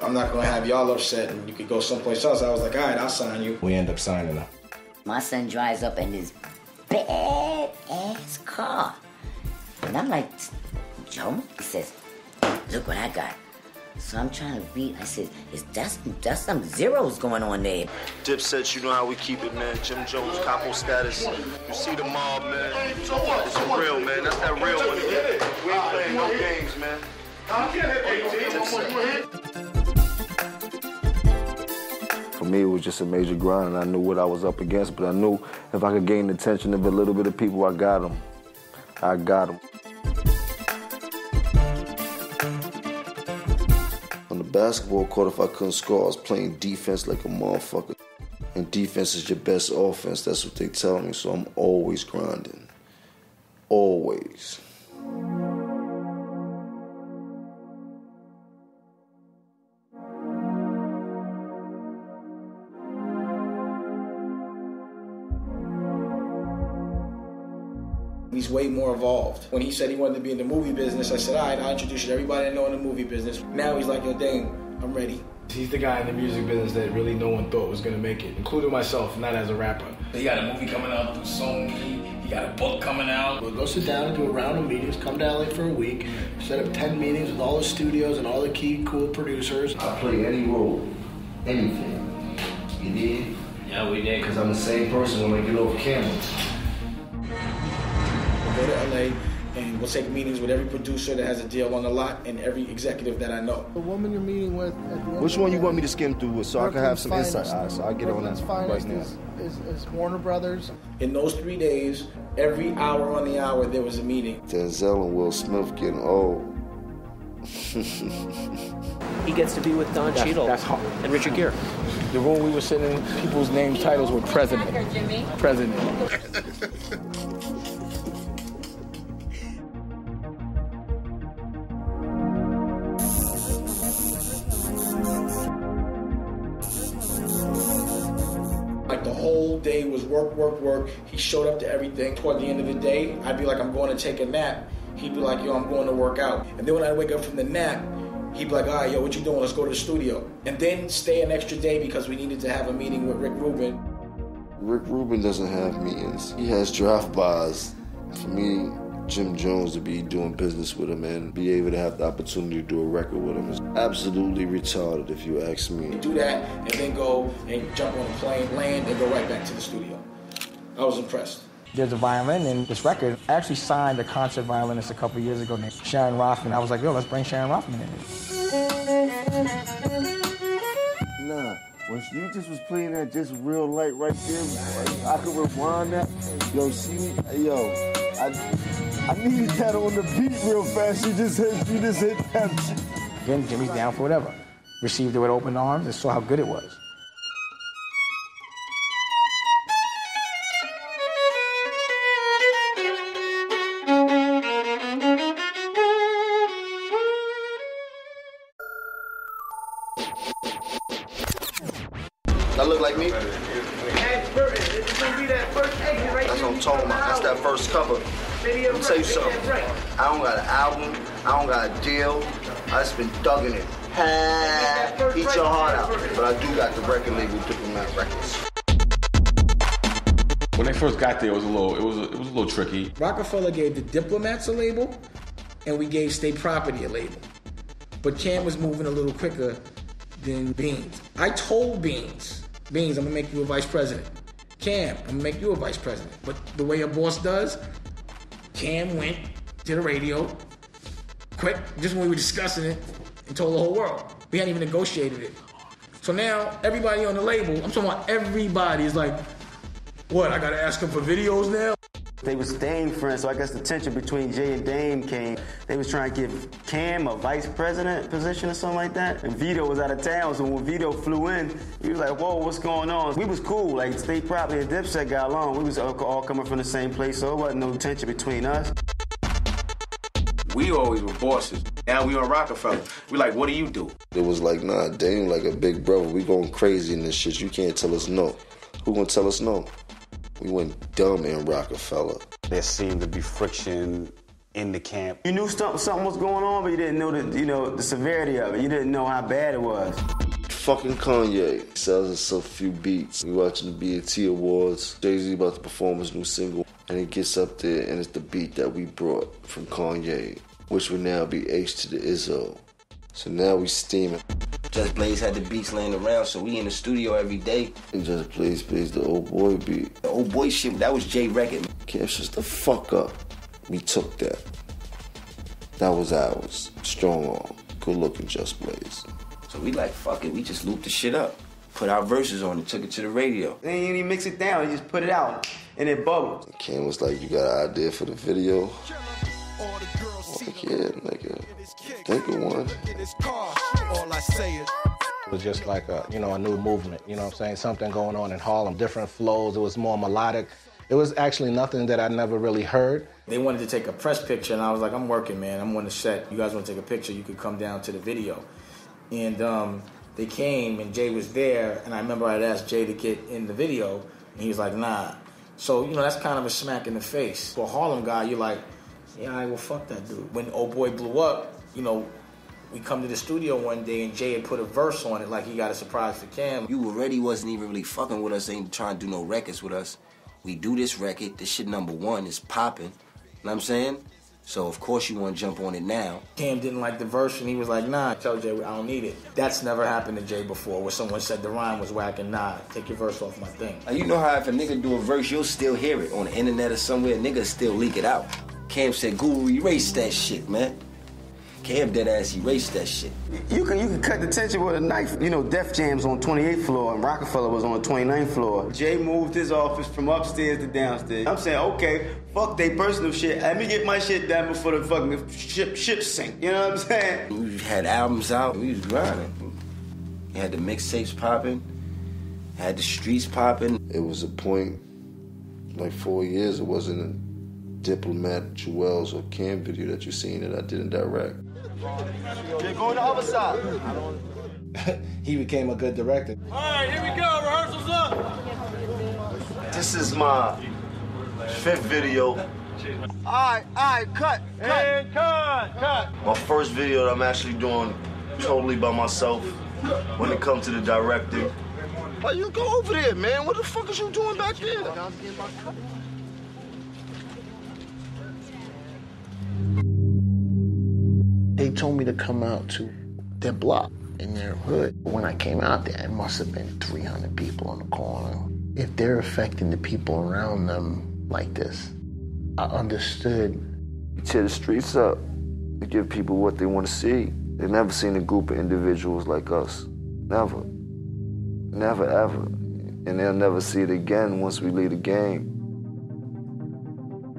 I'm not gonna have y'all upset and you could go someplace else. I was like, all right, I'll sign you. We end up signing him. My son drives up in his bad ass car. And I'm like, Joe? He says, look what I got. So I'm trying to read. I said, is that's that's some zeros going on there. Dipset, you know how we keep it, man. Jim Jones, capo status. You see the mob, man. It's real, man. That's that real one. We ain't playing no games, man. For me, it was just a major grind, and I knew what I was up against. But I knew if I could gain the attention of a little bit of people, I got them. I got them. Basketball court, if I couldn't score, I was playing defense like a motherfucker. And defense is your best offense. That's what they tell me. So I'm always grinding. Always. He's way more evolved. When he said he wanted to be in the movie business, I said, all right, I'll introduce you to everybody I know in the movie business. Now he's like, yo, dang, I'm ready. He's the guy in the music business that really no one thought was gonna make it, including myself, not as a rapper. He got a movie coming out through Sony. He got a book coming out. We'll go sit down and do a round of meetings, come to LA for a week, set up 10 meetings with all the studios and all the key cool producers. I play any role, anything. You did? Yeah, we did. Because I'm the same person when I get off camera. We'll go to LA and we'll take meetings with every producer that has a deal on the lot and every executive that I know. The woman you're meeting with at the Which one the you want me to skim through with so I can have some Brooklyn's insight? finest. All right, so I'll get on Brooklyn's that right now. Is, is, is Warner Brothers. In those three days, every hour on the hour, there was a meeting. Denzel and Will Smith getting old. He gets to be with Don That's- Cheadle that's hard. and Richard Gere. The room we were sitting in, people's name titles were president. President. work, work, work. He showed up to everything. Toward the end of the day, I'd be like, I'm going to take a nap. He'd be like, yo, I'm going to work out. And then when I wake up from the nap, he'd be like, all right, yo, what you doing? Let's go to the studio. And then stay an extra day because we needed to have a meeting with Rick Rubin. Rick Rubin doesn't have meetings. He has drive-bys. For me, Jim Jones to be doing business with him and be able to have the opportunity to do a record with him is absolutely retarded, if you ask me. Do that and then go and jump on a plane, land, and go right back to the studio. I was impressed. There's a violin in this record. I actually signed a concert violinist a couple years ago named Sharon Rothman. I was like, yo, let's bring Sharon Rothman in here. Nah, when you just was playing that just real light right there, like, I could rewind that. Yo, see, me? yo, I, I needed that on the beat real fast. You just hit, you just hit that. Then Jimmy's down for whatever. Received it with open arms and saw how good it was. Been thugging it. Ha, Eat your heart out. But I do got the record label Diplomat Records. When they first got there, it was a little, it was, a, it was a little tricky. Rockefeller gave the Diplomats a label, and we gave State Property a label. But Cam was moving a little quicker than Beans. I told Beans, Beans, I'm gonna make you a vice president. Cam, I'm gonna make you a vice president. But the way a boss does, Cam went to the radio, quick, just when we were discussing it, and told the whole world. We hadn't even negotiated it. So now everybody on the label, I'm talking about everybody is like, what? I gotta ask him for videos now. They was Dame friends, so I guess the tension between Jay and Dame came. They was trying to give Cam a vice president position or something like that. And Vito was out of town, so when Vito flew in, he was like, whoa, what's going on? We was cool, like State Property and Dipset got along. We was all all coming from the same place, so it wasn't no tension between us. We always were bosses. Now we on Rockefeller. We like, what do you do? It was like, nah, Dame like a big brother. We going crazy in this shit. You can't tell us no. Who gonna tell us no? We went dumb in Rockefeller. There seemed to be friction in the camp. You knew something, something was going on, but you didn't know the, you know, the severity of it. You didn't know how bad it was. Fucking Kanye sells us a few beats. We watching the BET Awards. Jay Z about to perform his new single, and it gets up there, and it's the beat that we brought from Kanye, which would now be H to the Izzo. So now we steaming. Just Blaze had the beats laying around, so we in the studio every day. And Just Blaze plays the old boy beat. The old boy shit, that was Jay record. Cam, shut the fuck up. We took that. That was ours. Strong arm. Good looking Just Blaze. So we like, fuck it, we just looped the shit up. Put our verses on it, took it to the radio. Then you didn't mix it down, you just put it out, and it bubbled. Cam was like, You got an idea for the video? Like, yeah, nigga. Think of one. All I say is. It was just like a, you know, a new movement, you know what I'm saying? Something going on in Harlem, different flows. It was more melodic. It was actually nothing that I never really heard. They wanted to take a press picture, and I was like, I'm working, man. I'm on the set. You guys want to take a picture? You could come down to the video. And um, they came, and Jay was there, and I remember I'd asked Jay to get in the video, and he was like, nah. So, you know, that's kind of a smack in the face. For a Harlem guy, you're like, yeah, right, well, fuck that dude. When Old Boy blew up, you know, we come to the studio one day and Jay had put a verse on it like he got a surprise for Cam. You already wasn't even really fucking with us, ain't trying to do no records with us. We do this record, this shit number one is popping. Know what I'm saying? So of course you want to jump on it now. Cam didn't like the verse and he was like, nah, tell Jay I don't need it. That's never happened to Jay before where someone said the rhyme was whack and nah, take your verse off my thing. You know how if a nigga do a verse, you'll still hear it on the internet or somewhere, niggas still leak it out. Cam said, Guru, erase that shit, man. Cam dead ass erased that shit. You can you can cut the tension with a knife. You know, Def Jam's on 28th floor and Rockefeller was on the 29th floor. Jay moved his office from upstairs to downstairs. I'm saying, okay, fuck they personal shit. Let me get my shit done before the fucking ship ship sink. You know what I'm saying? We had albums out, we was grinding. We had the mixtapes popping, had the streets popping. It was a point, like four years, it wasn't a Diplomat, Juelz, or Cam video that you've seen that I didn't direct. Jay, go on the other side. he became a good director. All right, here we go. Rehearsal's up. This is my fifth video. All right, all right, cut, cut. And cut, cut. My first video that I'm actually doing totally by myself when it comes to the directing. Why you go over there, man? What the fuck is you doing back there? They told me to come out to their block in their hood. When I came out there, it must have been 300 people on the corner. If they're affecting the people around them like this, I understood. You tear the streets up to give people what they want to see. They've never seen a group of individuals like us. Never. Never, ever. And they'll never see it again once we leave the game.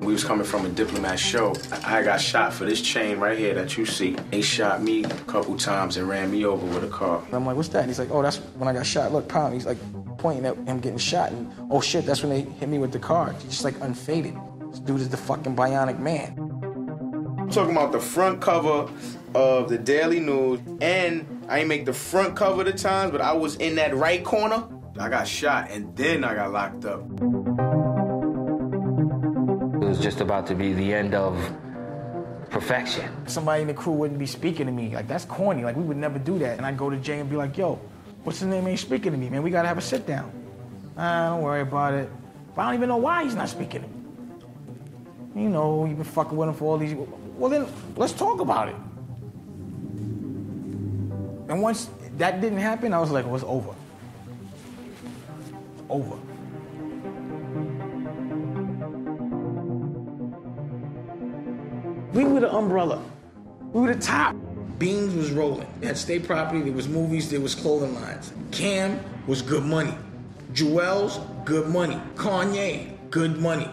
We was coming from a diplomat show. I I got shot for this chain right here that you see. They shot me a couple times and ran me over with a car. I'm like, what's that? And he's like, oh, that's when I got shot. Look, pound. He's like pointing at him getting shot. And oh shit, that's when they hit me with the car. He's just like unfaded. This dude is the fucking bionic man. I'm talking about the front cover of the Daily News, and I ain't make the front cover of the Times, but I was in that right corner. I got shot, and then I got locked up. Was just about to be the end of perfection. Somebody in the crew wouldn't be speaking to me. Like, that's corny. Like, we would never do that. And I'd go to Jay and be like, yo, what's his name ain't speaking to me, man? We gotta have a sit down. Ah, don't worry about it. But I don't even know why he's not speaking to me. You know, you've been fucking with him for all these. Well, then let's talk about it. And once that didn't happen, I was like, well, it's over. Over. We were the umbrella. We were the top. Beans was rolling. They had state property, there was movies, there was clothing lines. Cam was good money. Juelz, good money. Kanye, good money.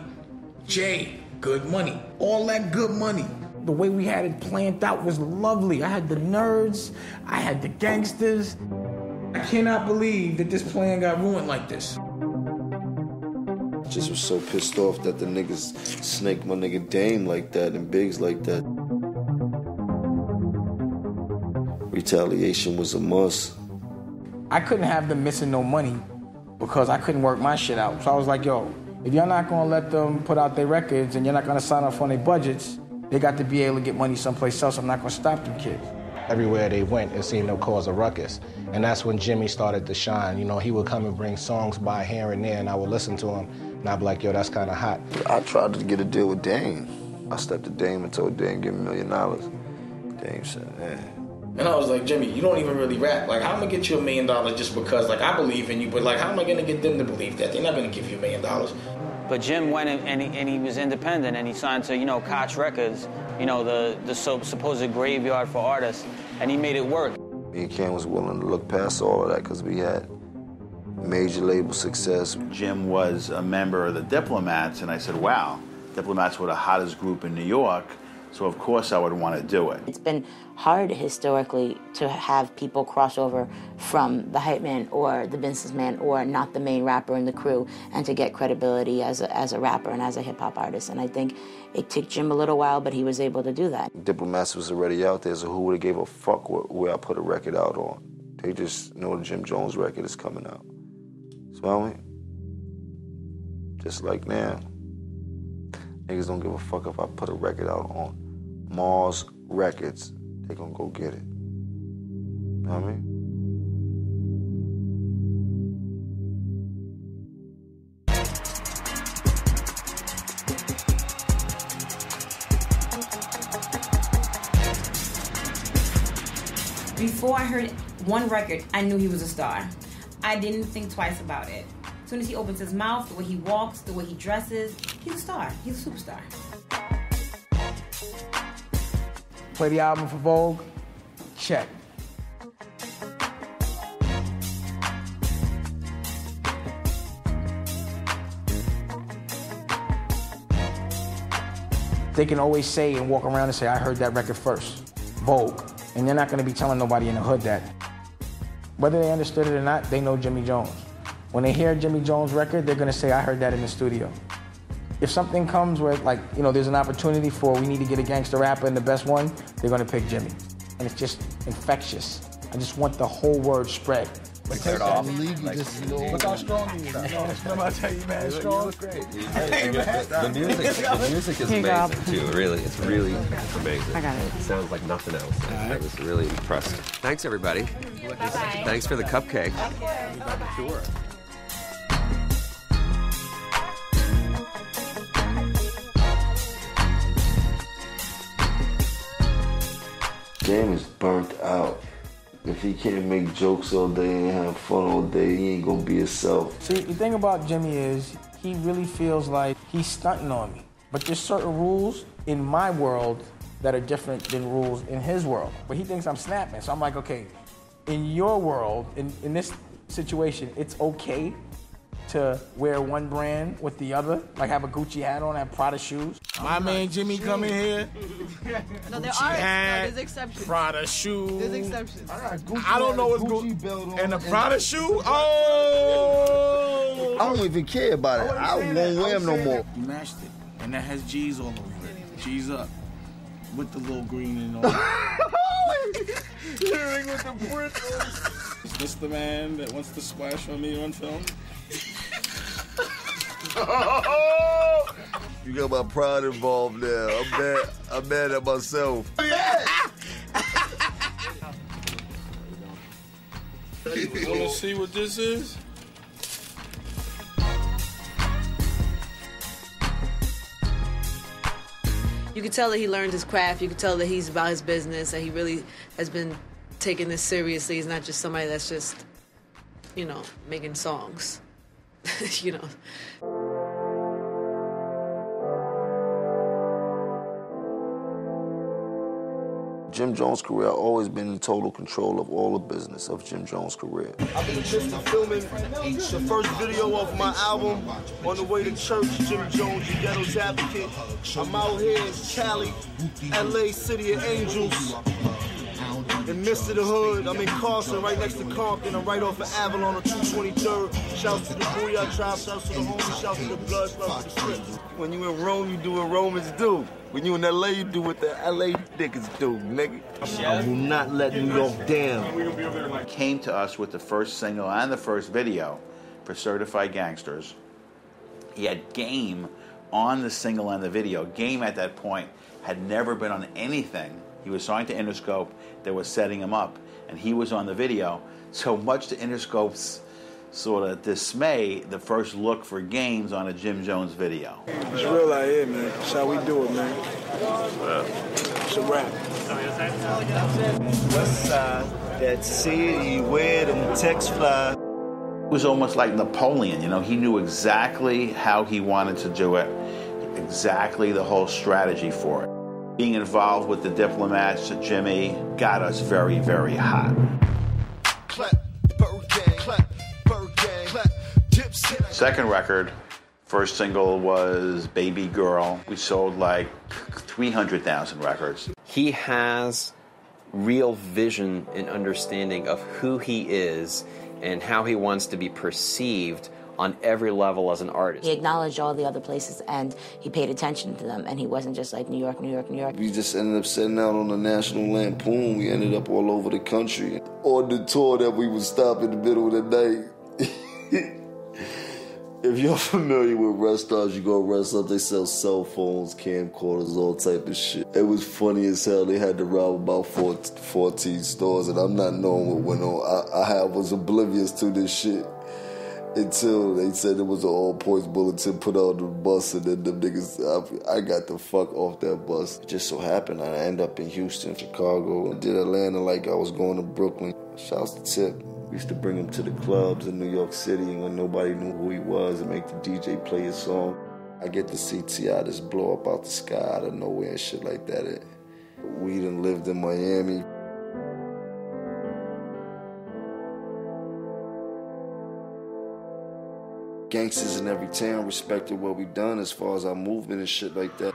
Jay, good money. All that good money. The way we had it planned out was lovely. I had the nerds, I had the gangsters. I cannot believe that this plan got ruined like this. Just was so pissed off that the niggas snake my nigga Dame like that and Biggs like that. Retaliation was a must. I couldn't have them missing no money because I couldn't work my shit out. So I was like, yo, if you're not gonna let them put out their records and you're not gonna sign off on their budgets, they got to be able to get money someplace else. I'm not gonna stop them kids. Everywhere they went, it seemed to cause a ruckus. And that's when Jimmy started to shine. You know, he would come and bring songs by here and there, and I would listen to him, and I'd be like, yo, that's kind of hot. I tried to get a deal with Dame. I stepped to Dame and told Dame give me a million dollars. Dame said, eh. And I was like, Jimmy, you don't even really rap. Like, how am I gonna get you a million dollars just because, like, I believe in you? But like, how am I gonna get them to believe that? They're not gonna give you a million dollars. But Jim went and, and, he, and he was independent and he signed to, you know, Koch Records, you know, the, the so, supposed graveyard for artists, and he made it work. Me and Ken was willing to look past all of that because we had major label success. Jim was a member of the Diplomats, and I said, wow, Diplomats were the hottest group in New York, so of course I would want to do it. It's been hard historically to have people cross over from the hype man or the businessman or not the main rapper in the crew and to get credibility as a, as a rapper and as a hip hop artist. And I think it took Jim a little while, but he was able to do that. Diplomats was already out there, so who would have gave a fuck where, where I put a record out on? They just know the Jim Jones record is coming out. Smell me? Just like now. Niggas don't give a fuck if I put a record out on Mars Records. They gonna go get it. Know what I mean? Before I heard one record, I knew he was a star. I didn't think twice about it. As soon as he opens his mouth, the way he walks, the way he dresses, he's a star. He's a superstar. Play the album for Vogue? Check. They can always say and walk around and say, I heard that record first. Vogue. And they're not gonna be telling nobody in the hood that. Whether they understood it or not, they know Jimmy Jones. When they hear Jimmy Jones record, they're gonna say, I heard that in the studio. If something comes where, like, you know, there's an opportunity for we need to get a gangster rapper and the best one, they're gonna pick Jimmy. And it's just infectious. I just want the whole word spread. But take that league, like, just, you know, look how strong he is. You know, remember I tell you, man, strong. Hey, the music, the music is Here you amazing too. Really, it's really amazing. I got it. sounds like nothing else. I was really impressed. Thanks, everybody. Bye-bye. Thanks for the cupcake. Sure. Game is burnt out. If he can't make jokes all day and have fun all day, he ain't gonna be himself. See, the thing about Jimmy is he really feels like he's stunting on me. But there's certain rules in my world that are different than rules in his world. But he thinks I'm snapping. So I'm like, okay, in your world, in, in this situation, it's okay to wear one brand with the other, like have a Gucci hat on, have Prada shoes. My man Jimmy come in here. No, there Gucci are hat, no, there's exceptions. Prada shoes. There's exceptions. I don't know what's going And the Prada shoe? Oh! I don't even care about it. I won't wear them no more. You mashed it, and that has G's all over it. G's up with the little green and all. Hearing with the print. Is this the man that wants to splash on me on film? You got my pride involved now. I'm mad. I'm mad at myself. You want to see what this is? You can tell that he learned his craft. You can tell that he's about his business, that he really has been taking this seriously. He's not just somebody that's just, you know, making songs. you know. Jim Jones' career, I've always been in total control of all the business of Jim Jones' career. I've been just filming the first video of my album on the way to church, Jim Jones, the ghetto's advocate. I'm out here in Cali, LA, City of Angels. In midst of the hood, I'm in Carson, right next to Compton. I'm right off of Avalon on 223rd. Shouts to the Boo-Yaa Tribe, shouts to the homies, shouts to the Blood, shouts to the Crips. When you in Rome, you do what Romans do. When you in LA, you do what the LA niggas do, nigga. I will not let New York down. Came to us with the first single and the first video for Certified Gangsters. He had Game on the single and the video. Game at that point had never been on anything. He was signed to Interscope that was setting him up, and he was on the video. So much to Interscope's sort of dismay, the first look for Games on a Jim Jones video. It's real out here, man. That's how we do it, man. It's a wrap. West side, uh, that city where them text fly. It was almost like Napoleon, you know, he knew exactly how he wanted to do it, exactly the whole strategy for it. Being involved with the diplomats, Jimmy, got us very, very hot. Second record, first single was Baby Girl. We sold like 300,000 records. He has real vision and understanding of who he is and how he wants to be perceived on every level as an artist. He acknowledged all the other places and he paid attention to them and he wasn't just like New York, New York, New York. We just ended up sitting out on the National Lampoon. We ended up all over the country. On the tour that we would stop in the middle of the night. if you're familiar with restaurants, you go to restaurants, they sell cell phones, camcorders, all type of shit. It was funny as hell. They had to rob about 14 stores, and I'm not knowing what went on. I, I was oblivious to this shit until they said it was an all points bulletin put on the bus, and then them niggas, I, I, got the fuck off that bus. It just so happened I end up in Houston, Chicago, and did Atlanta like I was going to Brooklyn. Shouts to Tip. We used to bring him to the clubs in New York City when nobody knew who he was and make the DJ play his song. I get to see T.I. just blow up out the sky out of nowhere and shit like that. It, we done lived in Miami. Gangsters in every town respected what we done as far as our movement and shit like that.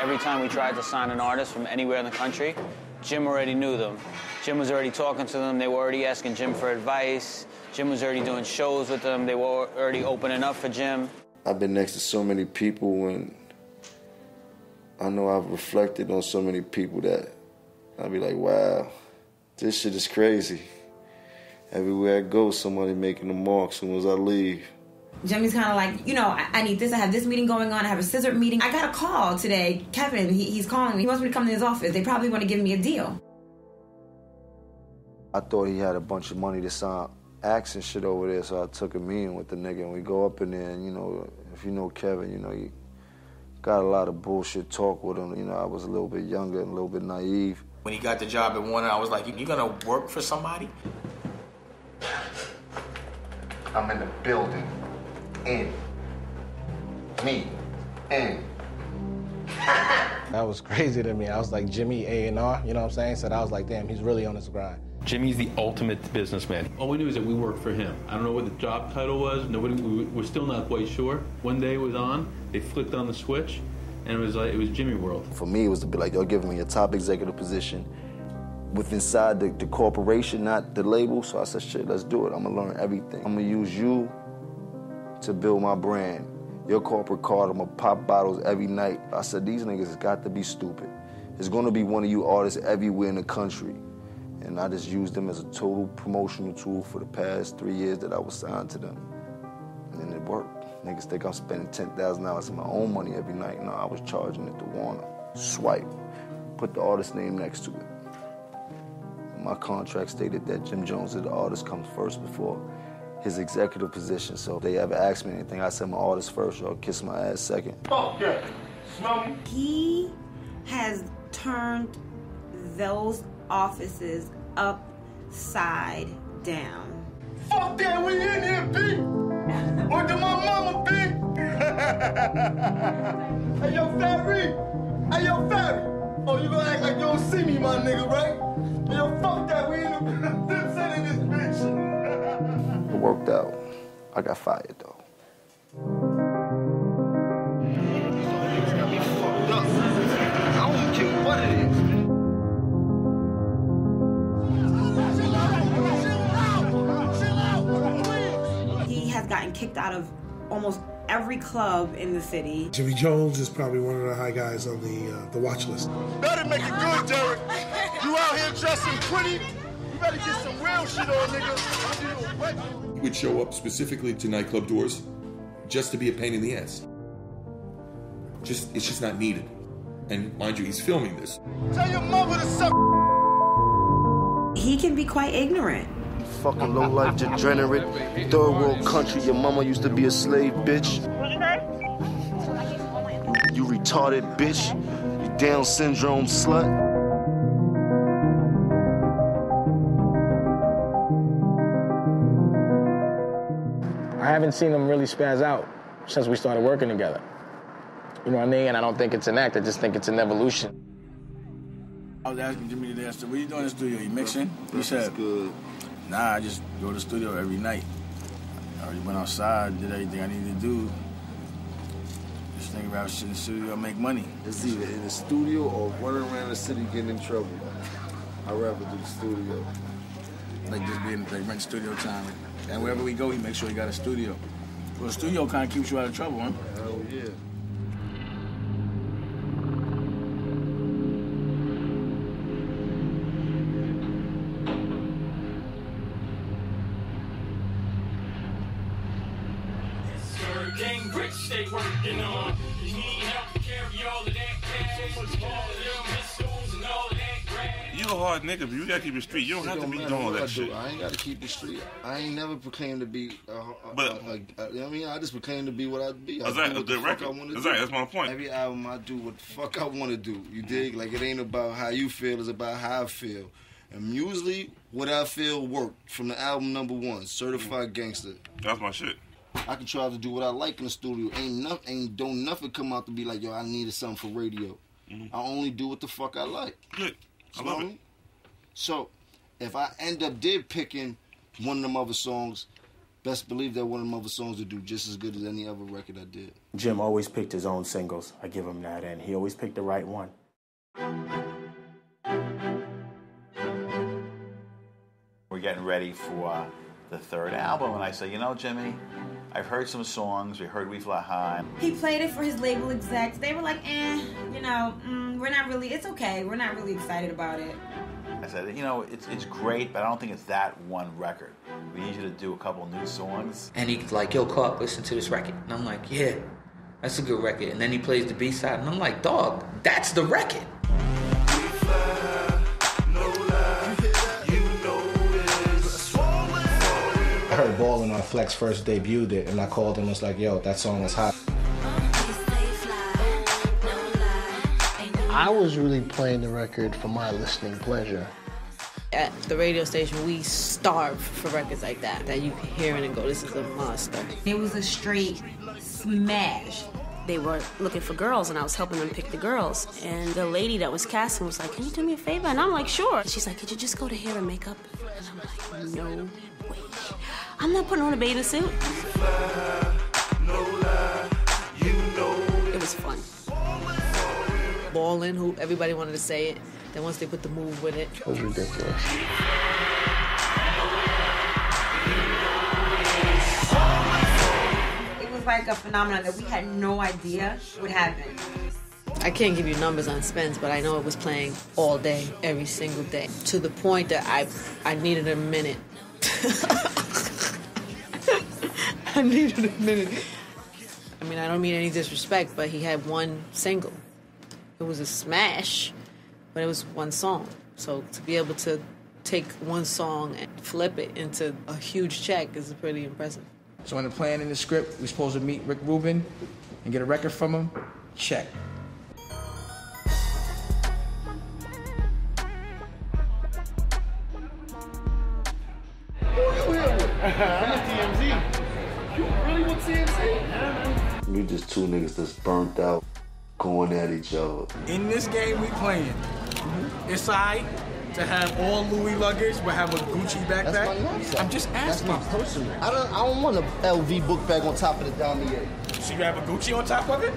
Every time we tried to sign an artist from anywhere in the country, Jim already knew them. Jim was already talking to them. They were already asking Jim for advice. Jim was already doing shows with them. They were already opening up for Jim. I've been next to so many people and I know I've reflected on so many people that I'll be like, wow, this shit is crazy. Everywhere I go, somebody making a mark as soon as I leave. Jimmy's kind of like, you know, I, I, need this. I have this meeting going on. I have a scissor meeting. I got a call today. Kevin, he, he's calling me. He wants me to come to his office. They probably want to give me a deal. I thought he had a bunch of money to sign acts and shit over there, so I took a meeting with the nigga, and we go up in there, and you know, if you know Kevin, you know, you got a lot of bullshit talk with him. You know, I was a little bit younger and a little bit naive. When he got the job at Warner, I was like, you gonna work for somebody? I'm in the building. In. Me. In. that was crazy to me. I was like Jimmy A and R, you know what I'm saying? So I was like, damn, he's really on his grind. Jimmy's the ultimate businessman. All we knew is that we worked for him. I don't know what the job title was. Nobody, we're still not quite sure. One day it was on. They flicked on the switch, and it was like it was Jimmy World. For me, it was to be like, you're giving me a top executive position with inside the, the corporation, not the label. So I said, shit, let's do it. I'm gonna learn everything. I'm gonna use you to build my brand. Your corporate card, I'm gonna pop bottles every night. I said, these niggas got to be stupid. There's gonna be one of you artists everywhere in the country. And I just used them as a total promotional tool for the past three years that I was signed to them. And it worked. Niggas think I'm spending $10,000 of my own money every night. No, I was charging it to Warner. Swipe. Put the artist name next to it. My contract stated that Jim Jones, is the artist, comes first before his executive position. So if they ever ask me anything, I said my artist first, y'all kiss my ass second. Oh, yeah. Smell me. He has turned those offices upside down. Fuck that, we in here, B. What to my mama, B? hey, yo, Ferry. Hey, yo, Ferry. Oh, you gonna act like you don't see me, my nigga, right? Hey, yo, fuck that, we in the dipset in this bitch. It worked out. I got fired though. Has gotten kicked out of almost every club in the city. Jimmy Jones is probably one of the high guys on the uh, the watch list. Better make it good, Derek. You out here dressing pretty. You better get some real shit on, nigga. I'll give you a wet- He would show up specifically to nightclub doors just to be a pain in the ass. Just it's just not needed. And mind you, he's filming this. Tell your mother to suck. He can be quite ignorant. Fucking low life degenerate, third world country. Your mama used to be a slave, bitch. You retarded bitch. You Down syndrome slut. I haven't seen him really spaz out since we started working together. You know what I mean? And I don't think it's an act. I just think it's an evolution. I was asking Jimmy today, I said, what are you doing in the studio? You mixing? He said, good. Nah, I just go to the studio every night. I already went outside, did everything I needed to do. Just think about shit in the studio, make money. It's either in the studio or running around the city getting in trouble. I'd rather do the studio. Like just being, like rent studio time. And wherever we go, he makes sure he got a studio. Well, the studio kind of keeps you out of trouble, huh? Hell yeah. Nigga, but you gotta keep it street. You don't have to be doing all that I do. shit. I ain't got to keep the street. I ain't never proclaimed to be. Uh, uh, But- uh, uh, you know what I mean, I just proclaim to be what I be. I Exactly, do what the fuck record. I wanna Exactly, do. that's my point. Every album I do what the fuck I want to do. You dig? Like it ain't about how you feel. It's about how I feel. And usually, what I feel worked from the album number one, Certified Gangster. That's my shit. I can try to do what I like in the studio. Ain't nothing, ain't don't nothing come out to be like, yo, I needed something for radio. I only do what the fuck I like. Good. I love it. Mean? So, if I end up did picking one of them other songs, best believe that one of them other songs would do just as good as any other record I did. Jim always picked his own singles. I give him that, and he always picked the right one. We're getting ready for uh, the third album, and I say, you know, Jimmy, I've heard some songs. We heard We Fly High. He played it for his label execs. They were like, eh, you know, mm, we're not really, it's okay. We're not really excited about it. I said, you know, it's it's great, but I don't think it's that one record. We need you to do a couple new songs. And he's like, yo, Clark, listen to this record. And I'm like, yeah, that's a good record. And then he plays the B side, and I'm like, dog, that's the record. I heard Ballin' on Flex first debuted it, and I called him and was like, yo, that song is hot. I was really playing the record for my listening pleasure. At the radio station, we starve for records like that, that you can hear it and go, this is a monster. It was a straight smash. They were looking for girls, and I was helping them pick the girls. And the lady that was casting was like, Can you do me a favor? And I'm like, Sure. She's like, Could you just go to hair and makeup? And I'm like, No way. I'm not putting on a bathing suit. It was fun. Ballin', who everybody wanted to say it. Then once they put the move with it, It was ridiculous. It was like a phenomenon that we had no idea would happen. I can't give you numbers on spins, but I know it was playing all day, every single day, to the point that I I needed a minute. I needed a minute. I mean, I don't mean any disrespect, but he had one single. It was a smash, but it was one song. So to be able to take one song and flip it into a huge check is pretty impressive. So in the plan in the script, we're supposed to meet Rick Rubin and get a record from him. Check. I'm TMZ. You really with TMZ? We just two niggas that's burnt out, going at each other. In this game we playing, it's alright to have all Louis luggage but have a Gucci backpack. That's my. I'm just asking. That's asking. my personal. I don't. I don't want a LV book bag on top of the Damier. So you have a Gucci on top of it?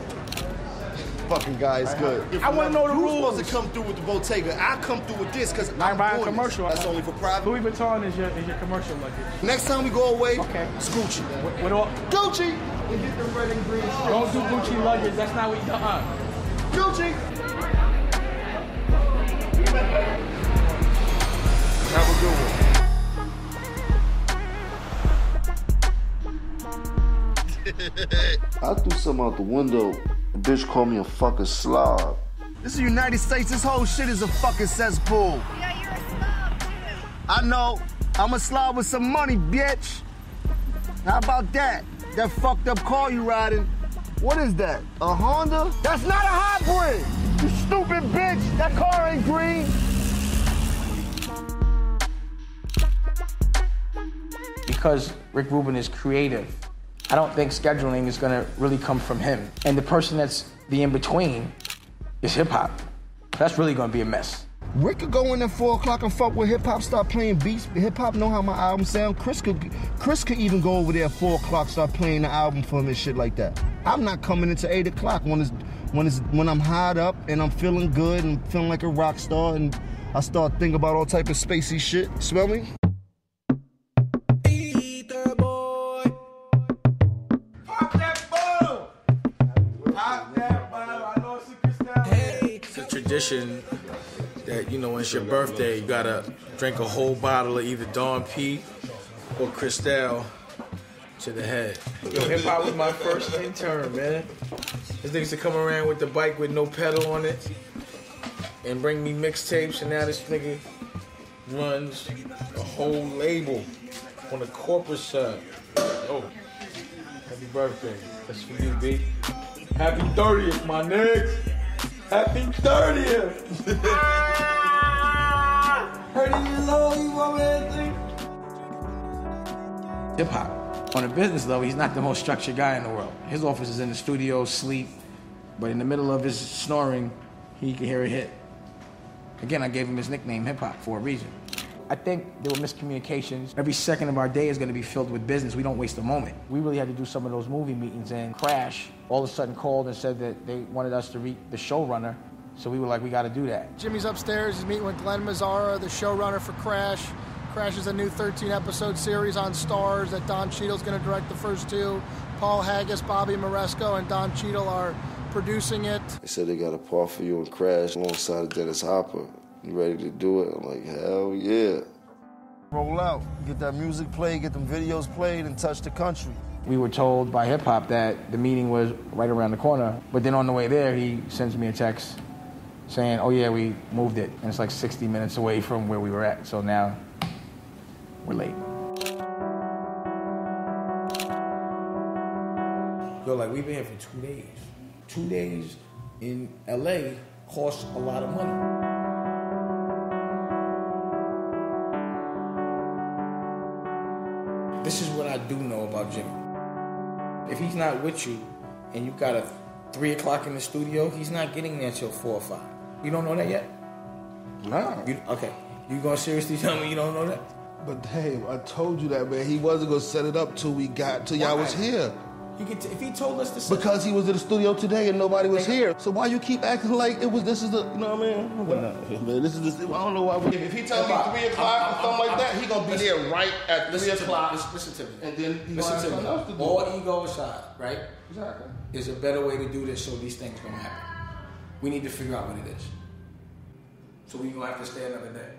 Fucking guy is good. I wanna know the you rules. supposed to come through with the Bottega. I come through with this because I'm buying commercial. This. That's only for private. Louis Vuitton is your is your commercial luggage. Next time we go away, okay. it's Gucci. With, with all, Gucci. And get the red and green. shirts. don't do Gucci luggage. That's not what you uh. Gucci. Have a good one. I threw something out the window. The bitch called me a fucking slob. This is the United States. This whole shit is a fucking cesspool. Yeah, you're a slob too. I know. I'm a slob with some money, bitch. How about that? That fucked up car you riding. What is that? A Honda? That's not a hybrid. You stupid bitch. That car ain't green. because Rick Rubin is creative, I don't think scheduling is gonna really come from him. And the person that's the in between is hip hop. That's really gonna be a mess. Rick could go in at four o'clock and fuck with hip hop, start playing beats. Hip hop know how my album sound. Chris could, Chris could even go over there at four o'clock, start playing the album for him and shit like that. I'm not coming into eight o'clock when it's when it's when I'm hot up and I'm feeling good and feeling like a rock star and I start thinking about all type of spacey shit. Smell me? It's a tradition that, you know, when it's your birthday, you gotta drink a whole bottle of either Dom P or Cristal to the head. Yo, hip hop was my first intern, man. This niggas to come around with the bike with no pedal on it and bring me mixtapes, and now this nigga runs a whole label on the corporate side. Oh, happy birthday. That's for you, B. Happy 30th, my niggas. Happy 30th. Heard you low, you want anything? Hip hop. On a business level, he's not the most structured guy in the world. His office is in the studio, sleep, but in the middle of his snoring, he can hear a hit. Again, I gave him his nickname, Hip Hop, for a reason. I think there were miscommunications. Every second of our day is going to be filled with business. We don't waste a moment. We really had to do some of those movie meetings, and Crash all of a sudden called and said that they wanted us to meet the showrunner. So we were like, we got to do that. Jimmy's upstairs. He's meeting with Glen Mazzara, the showrunner for Crash. Crash is a new 13 episode series on Starz that Don Cheadle's going to direct the first two. Paul Haggis, Bobby Moresco, and Don Cheadle are producing it. They said they got a part for you in Crash alongside of Dennis Hopper. You ready to do it? I'm like, hell yeah. Roll out, get that music played, get them videos played, and touch the country. We were told by hip hop that the meeting was right around the corner, but then on the way there, he sends me a text saying, "Oh yeah, we moved it, and it's like 60 minutes away from where we were at. So now we're late." Yo, like we've been here for two days. Two days in LA costs a lot of money. This is what I do know about Jimmy. If he's not with you and you got a three o'clock in the studio, he's not getting there till four or five. You don't know that yet? No. You, okay. You gonna seriously tell me you don't know that? But damn, I told you that, man. He wasn't gonna set it up till we got till y'all was here. He could t- if he told us to set Because he was in the studio today and nobody was here. So why you keep acting like it was this is the you know what I mean? Well, man, this is the, I don't know why we If he tell me three o'clock or something like that, he gonna be there right at three Listen to me. o'clock. Listen, listen to me. And then he listen gonna to have me. else to do. All ego aside, right? Exactly. There's a better way to do this so these things don't happen. We need to figure out what it is. So we gonna have to stay another day.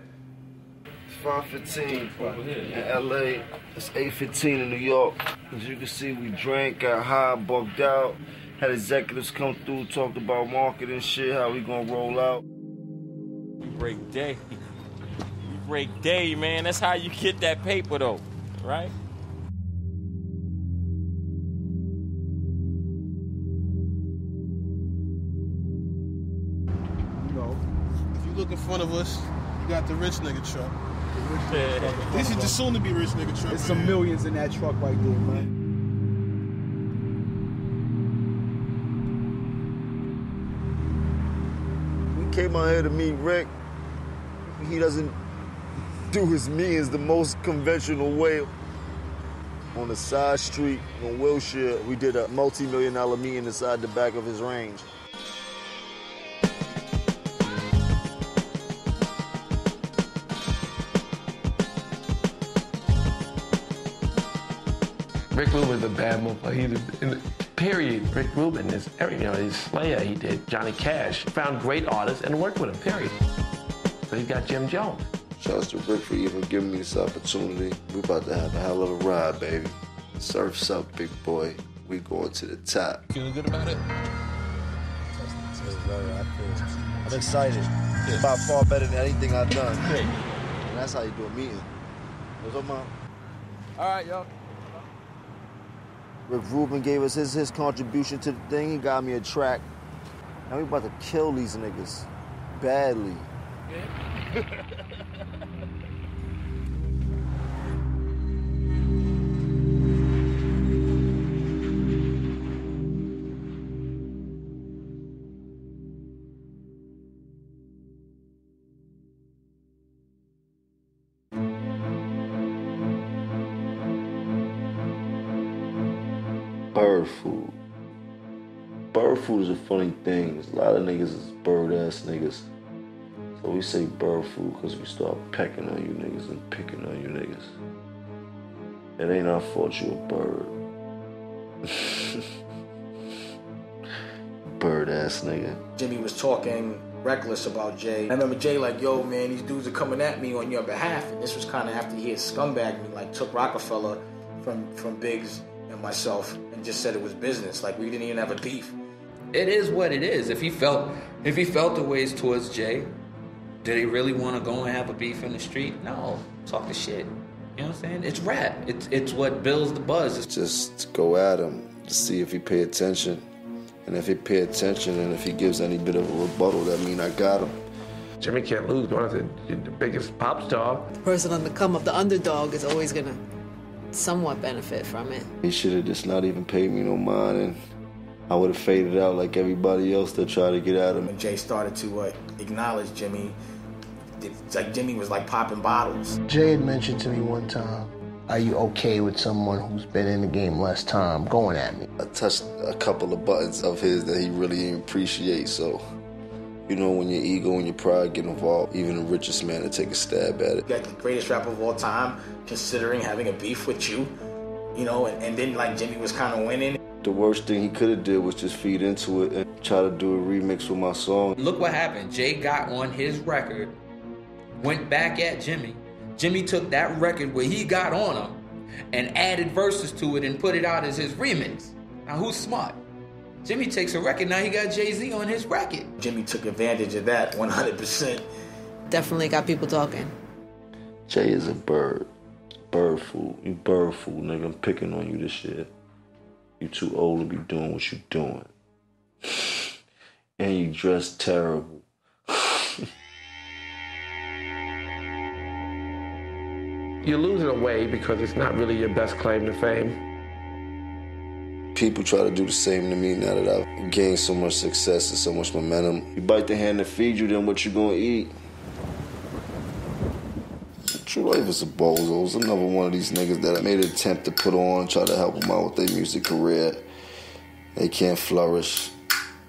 515 in LA. It's 815 in New York. As you can see, we drank, got high, bugged out. Had executives come through, talked about marketing shit, how we gonna roll out. We break day. We break day, man. That's how you get that paper, though, right? You know, if you look in front of us, you got the rich nigga truck. This is the soon to be rich nigga truck. There's some millions in that truck right there, man. We came out here to meet Rick. He doesn't do his meetings the most conventional way. On the side street on Wilshire, we did a multi-million dollar meeting inside the back of his range. Rick Rubin's a bad motherfucker. He's a, in the, period. Rick Rubin is every, you know, he's Slayer, he did Johnny Cash. Found great artists and worked with him, period. So he's got Jim Jones. Shouts to Rick for even giving me this opportunity. We're about to have a hell of a ride, baby. Surf's up, big boy. We going to the top. Feeling good about it? I'm excited. It's by far better than anything I've done. And that's how you do a meeting. What's up, man? All right, yo. Rick Rubin gave us his, his contribution to the thing. He got me a track. Now we about to kill these niggas. Badly. Bird food is a funny thing. A lot of niggas is bird ass niggas. So we say bird food because we start pecking on you niggas and picking on you niggas. It ain't our fault you a bird. bird ass nigga. Jimmy was talking reckless about Jay. I remember Jay like, yo, man, these dudes are coming at me on your behalf. And this was kind of after he had scumbagged me, like took Rockefeller from, from Biggs and myself and just said it was business. Like we didn't even have a beef. It is what it is. If he felt if he felt the ways towards Jay, did he really want to go and have a beef in the street? No. Talk the shit. You know what I'm saying? It's rap. It's it's what builds the buzz. It's Just go at him to see if he pay attention. And if he pay attention and if he gives any bit of a rebuttal, that mean I got him. Jimmy can't lose. One of the, the biggest pop star. The person on the come up, the underdog, is always gonna somewhat benefit from it. He should have just not even paid me no mind and I would have faded out like everybody else that tried to get at him. When Jay started to uh, acknowledge Jimmy, it's like Jimmy was like popping bottles. Jay had mentioned to me one time, are you okay with someone who's been in the game less time going at me? I touched a couple of buttons of his that he really didn't appreciate. So, you know, when your ego and your pride get involved, even the richest man to take a stab at it. You got the greatest rapper of all time, considering having a beef with you, you know, and, and then like Jimmy was kind of winning. The worst thing he could have did was just feed into it and try to do a remix with my song. Look what happened. Jay got on his record, went back at Jimmy. Jimmy took that record where he got on him and added verses to it and put it out as his remix. Now who's smart? Jimmy takes a record, now he got Jay-Z on his record. Jimmy took advantage of that 100%. Definitely got people talking. Jay is a bird. Bird food. You bird food, nigga. I'm picking on you this year. You too old to be doing what you're doing. And you dress terrible. You lose it away because it's not really your best claim to fame. People try to do the same to me now that I've gained so much success and so much momentum. You bite the hand that feeds you, then what you gonna eat? True Life is a bozo. It's another one of these niggas that I made an attempt to put on, try to help them out with their music career. They can't flourish.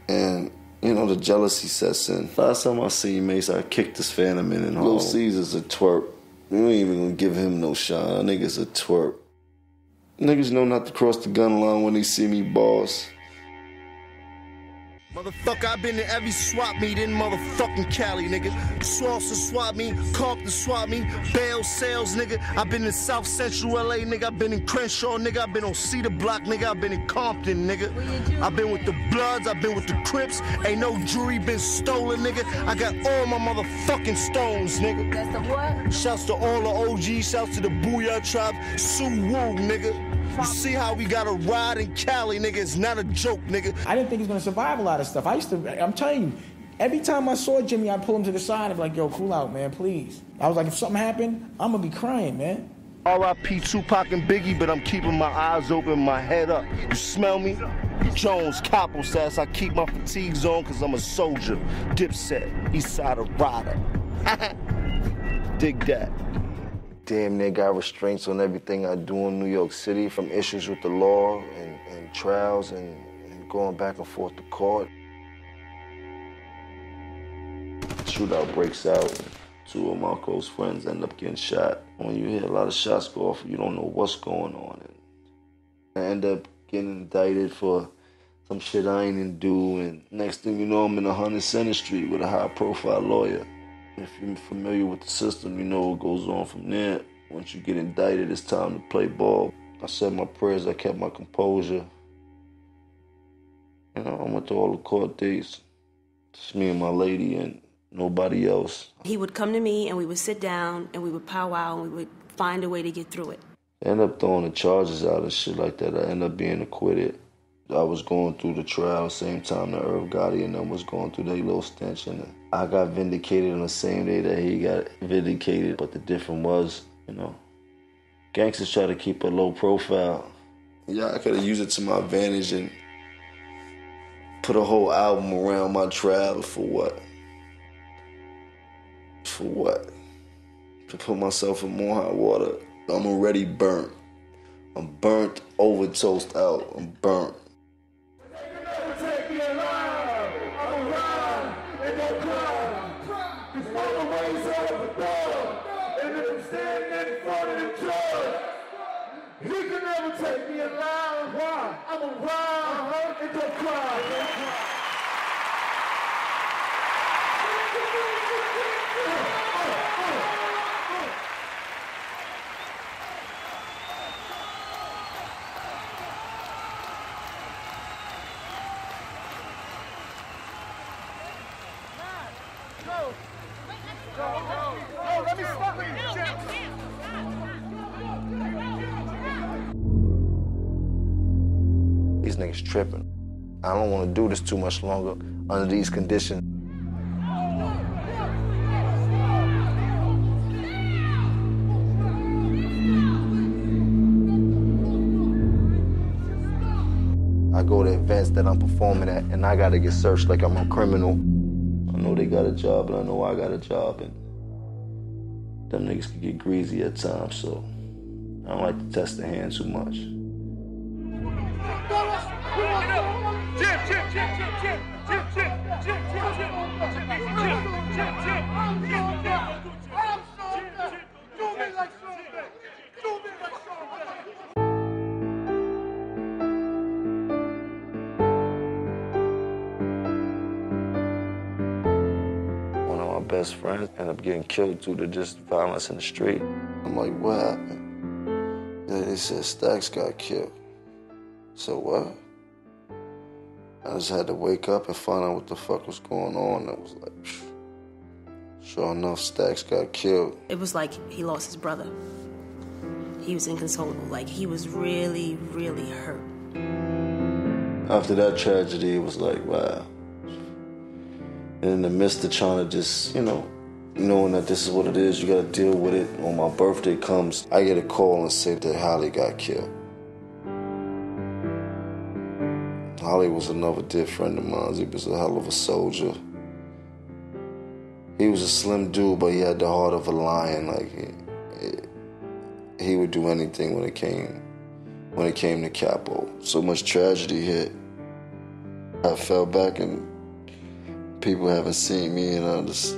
And, you know, the jealousy sets in. Last time I seen Mace, I kicked this phantom in and Little Caesar's a twerp. We ain't even gonna give him no shine. That nigga's a twerp. Niggas know not to cross the gun line when they see me, boss. Motherfucker, I've been to every swap meet in motherfucking Cali, nigga. Slauson swap meet, Compton swap meet, bail sales, nigga. I've been in South Central LA, nigga. I've been in Crenshaw, nigga. I've been on Cedar Block, nigga. I've been in Compton, nigga. I've been with the Bloods, I've been with the Crips. Ain't no jewelry been stolen, nigga. I got all my motherfucking stones, nigga. That's the what? Shouts to all the OGs, shouts to the Boo-Yaa Tribe, Sue Woo, nigga. You see how we got a ride in Cali, nigga. It's not a joke, nigga. I didn't think he was gonna survive a lot of stuff. I used to, I'm telling you, Every time I saw Jimmy, I'd pull him to the side and be like, yo, cool out, man, please. I was like, if something happened, I'm gonna be crying, man. R.I.P. Tupac and Biggie, but I'm keeping my eyes open, my head up. You smell me? Jones, Capo says I keep my fatigues on cause I'm a soldier. Dipset, east side of Rider. Dig that. Damn near got restraints on everything I do in New York City, from issues with the law and, and trials and, and going back and forth to court. Shootout breaks out. Two of my close friends end up getting shot. When you hear a lot of shots go off, you don't know what's going on. And I end up getting indicted for some shit I ain't even do. And next thing you know, I'm in 100 Center Street with a high profile lawyer. If you're familiar with the system, you know what goes on from there. Once you get indicted, it's time to play ball. I said my prayers, I kept my composure. You know, I went to all the court dates. Just me and my lady and nobody else. He would come to me and we would sit down and we would powwow and we would find a way to get through it. They end up throwing the charges out and shit like that. I end up being acquitted. I was going through the trial same time that Irv Gotti and them was going through their little stench and I got vindicated on the same day that he got vindicated. But the difference was, you know, gangsters try to keep a low profile. Yeah, I could have used it to my advantage and put a whole album around my trial for what? For what? To put myself in more hot water. I'm already burnt. I'm burnt over toast out. I'm burnt. amul waaw et toi. Tripping. I don't want to do this too much longer under these conditions. I go to events that I'm performing at, and I gotta get searched like I'm a criminal. I know they got a job, and I know I got a job, and them niggas can get greasy at times, so I don't like to test the hand too much. Best friends ended up getting killed due to just violence in the street. I'm like, what happened? Yeah, they said Stacks got killed. So what? I just had to wake up and find out what the fuck was going on. I was like, phew. sure enough, Stacks got killed. It was like he lost his brother. He was inconsolable. Like he was really, really hurt. After that tragedy, it was like, wow. And in the midst of trying to just, you know, knowing that this is what it is, you gotta deal with it. When my birthday comes, I get a call and say that Holly got killed. Holly was another dear friend of mine. He was a hell of a soldier. He was a slim dude, but he had the heart of a lion. Like he, he would do anything when it came when it came to Capo. So much tragedy hit. I fell back and people haven't seen me and I just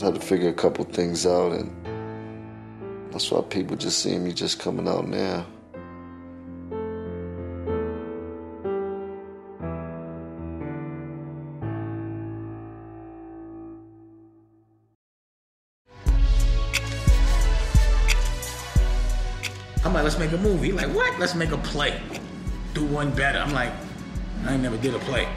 had to figure a couple things out and that's why people just see me just coming out now. Let's make a movie. Like, what? Let's make a play. Do one better. I'm like, I ain't never did a play.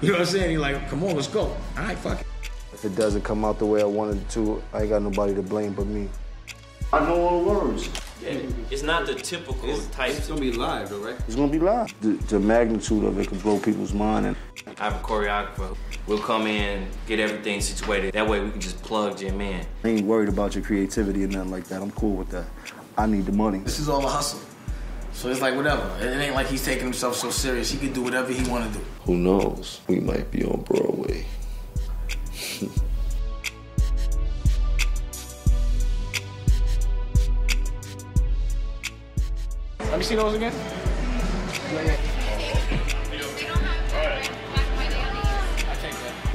You know what I'm saying? He like, come on, let's go. All right, fuck it. If it doesn't come out the way I wanted it to, I ain't got nobody to blame but me. I know all the words. Yeah, it's not the typical it's, type. It's gonna be live, though, right? It's gonna be live. The, the magnitude of it could blow people's mind. And I have a choreographer. We'll come in, get everything situated. That way we can just plug Jim in. I ain't worried about your creativity or nothing like that. I'm cool with that. I need the money. This is all a hustle. So it's like whatever. It ain't like he's taking himself so serious. He could do whatever he want to do. Who knows? We might be on Broadway. Let me see those again.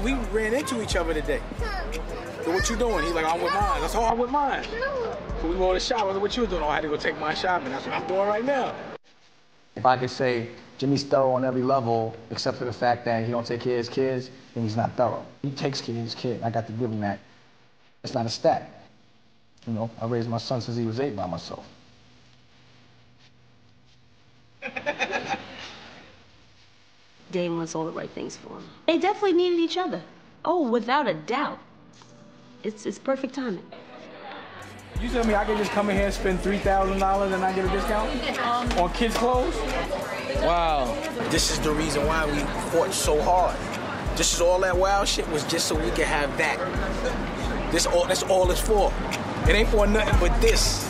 We ran into each other today. So what you doing? He's like, I'm with mine. That's all I'm with mine. So we go to the shop. I said, what you doing? Oh, I had to go take my shopping. That's what I'm doing right now. If I could say Jimmy's thorough on every level, except for the fact that he don't take care of his kids, then he's not thorough. He takes care of his kid. I got to give him that. It's not a stat. You know, I raised my son since he was eight by myself. Dave wants all the right things for him. They definitely needed each other. Oh, without a doubt. It's it's perfect timing. You tell me I can just come in here and spend three thousand dollars and I get a discount um, on kids' clothes? Wow. This is the reason why we fought so hard. This is all that wild shit was just so we could have that. This all that's all it's for. It ain't for nothing but this.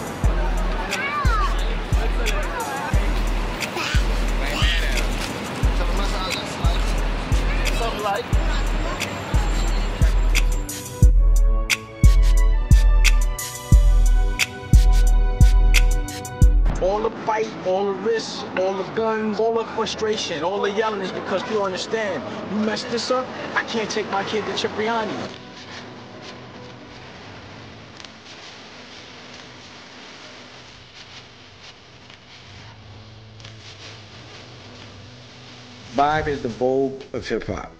All the fight, all the risks, all the guns, all the frustration, all the yelling is because you understand. You mess this up, I can't take my kid to Cipriani. Vibe is the vogue of hip hop.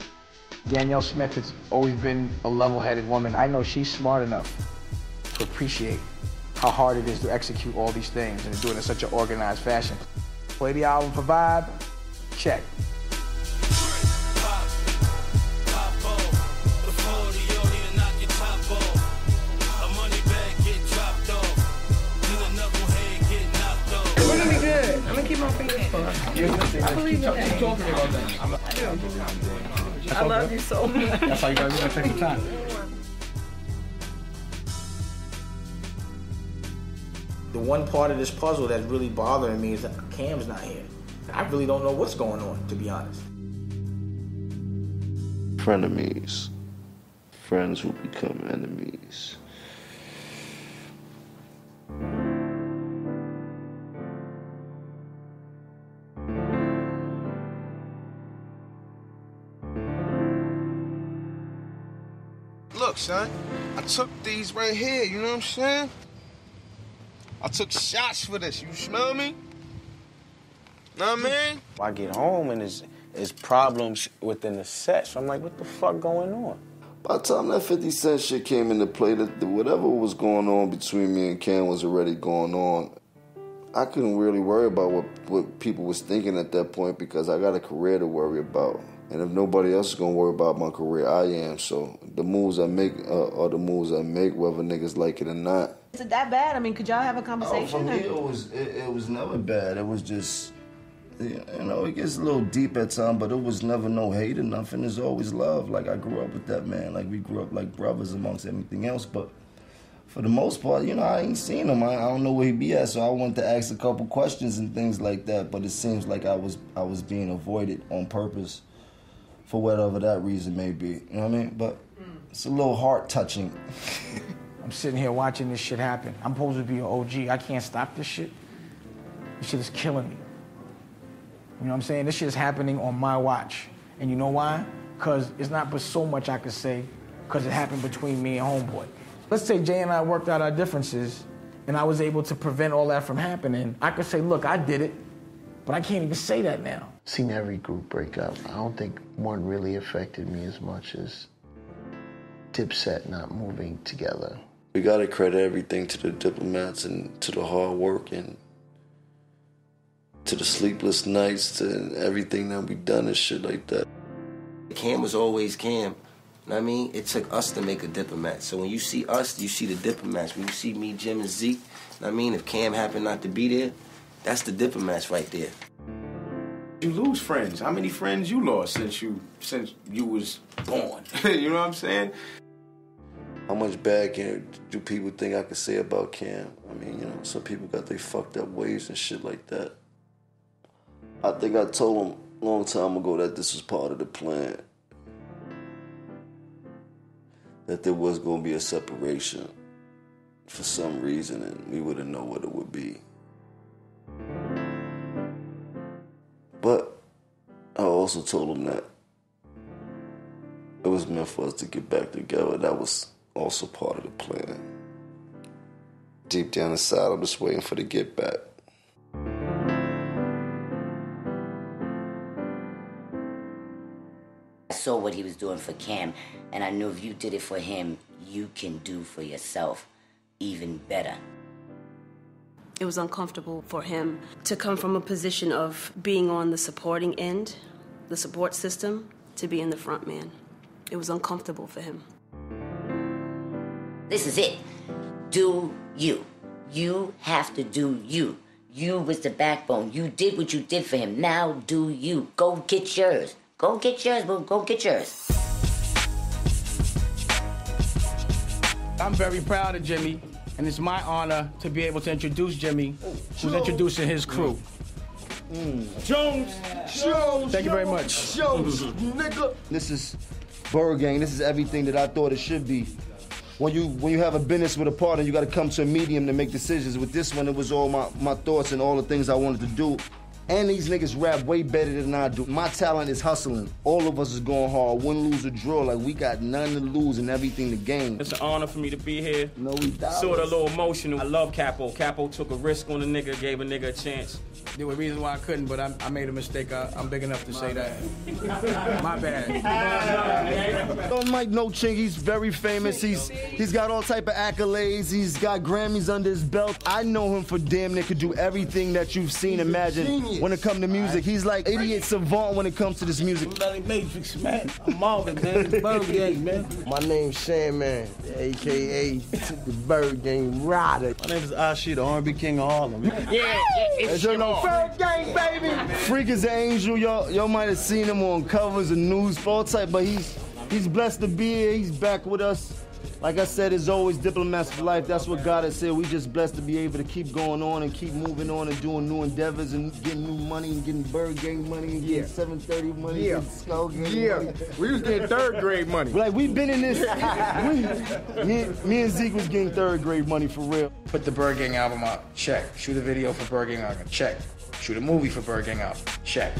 Danyel Smith has always been a level-headed woman. I know she's smart enough to appreciate how hard it is to execute all these things and to do it in such an organized fashion. Play the album for Vibe, check. I'm gonna keep crossed. I. I love you so much. That's how you gotta take the time. The one part of this puzzle that's really bothering me is that Cam's not here. I really don't know what's going on, to be honest. Frenemies. Friends who become enemies. Look, son, I took these right here, you know what I'm saying? I took shots for this, you smell me? Know what I mean? I get home and there's, there's problems within the set. So I'm like, what the fuck going on? By the time that 50 Cent shit came into play, that whatever was going on between me and Cam was already going on. I couldn't really worry about what, what people was thinking at that point because I got a career to worry about. And if nobody else is gonna worry about my career, I am. So the moves I make uh, are the moves I make, whether niggas like it or not. Is it that bad? I mean, could y'all have a conversation? Oh, conversation? for me, it was it, it was never bad. It was just you know it gets a little deep at times, but it was never no hate or nothing. It's always love. Like I grew up with that man. Like we grew up like brothers amongst everything else. But for the most part, you know, I ain't seen him. I, I don't know where he be at. So I wanted to ask a couple questions and things like that. But it seems like I was I was being avoided on purpose for whatever that reason may be. You know what I mean? But hmm. it's a little heart touching. I'm sitting here watching this shit happen. I'm supposed to be an OG. I can't stop this shit. This shit is killing me. You know what I'm saying? This shit is happening on my watch. And you know why? Because it's not but so much I could say because it happened between me and Homeboy. Let's say Jay and I worked out our differences and I was able to prevent all that from happening. I could say, look, I did it, but I can't even say that now. Seen every group break up. I don't think one really affected me as much as Dipset not moving together. We gotta credit everything to the diplomats and to the hard work and to the sleepless nights and everything that we done and shit like that. Cam was always Cam. You know what I mean? It took us to make a diplomat. So when you see us, you see the diplomats. When you see me, Jim, and Zeke, know what I mean? If Cam happened not to be there, that's the diplomats right there. You lose friends. How many friends you lost since you since you was born? you know what I'm saying? How much bad can, do people think I could say about Cam? I mean, you know, some people got their fucked up ways and shit like that. I think I told him a long time ago that this was part of the plan. That there was going to be a separation for some reason, and we wouldn't know what it would be. But I also told him that it was meant for us to get back together. That was also part of the plan. Deep down inside, I'm just waiting for the get back. I saw what he was doing for Cam, and I knew if you did it for him, you can do for yourself even better. It was uncomfortable for him to come from a position of being on the supporting end, the support system, to be in the front man. It was uncomfortable for him. This is it. Do you. You have to do you. You was the backbone. You did what you did for him. Now do you. Go get yours. Go get yours, boo. Go get yours. I'm very proud of Jimmy, and it's my honor to be able to introduce Jimmy, who's introducing his crew. Mm. Jones, Jones. Thank you very much. Jones, nigga. This is Bird Gang. This is everything that I thought it should be. When you when you have a business with a partner, you got to come to a medium to make decisions. With this one, it was all my, my thoughts and all the things I wanted to do. And these niggas rap way better than I do. My talent is hustling. All of us is going hard. Win, lose, or draw. Like we got none to lose and everything to gain. It's an honor for me to be here. No, we Sort of a little emotional. I love Capo. Capo took a risk on a nigga, gave a nigga a chance. There were reasons why I couldn't, but I, I made a mistake. I, I'm big enough to say that. My bad. Don't Mike No Ching, he's very famous. He's he's got all type of accolades. He's got Grammys under his belt. I know him for damn near could do everything that you've seen, imagine when it comes to music. He's like idiot savant when it comes to this music. Melly Matrix, man. I'm Marvin, man. Bird Gang, man. My name's Sandman, aka the Bird Gang Rider. My name is Ashi, the R&B King of Harlem. Yeah, it's your know, Bird Gang, baby. Freak is an angel. Y'all, y'all might have seen him on covers of news, all type, but he's he's blessed to be here. He's back with us. Like I said, it's always diplomats for life. That's what God has said. We just blessed to be able to keep going on and keep moving on and doing new endeavors and getting new money and getting Bird Gang money and getting 730 money Yeah. and Skull Gang Yeah. money. We was getting third grade money. Like we've been in this. we, me, me and Zeke was getting third grade money for real. Put the Bird Gang album out. Check. Shoot a video for Bird Gang album. Check. Shoot a movie for Bird Gang album. Check.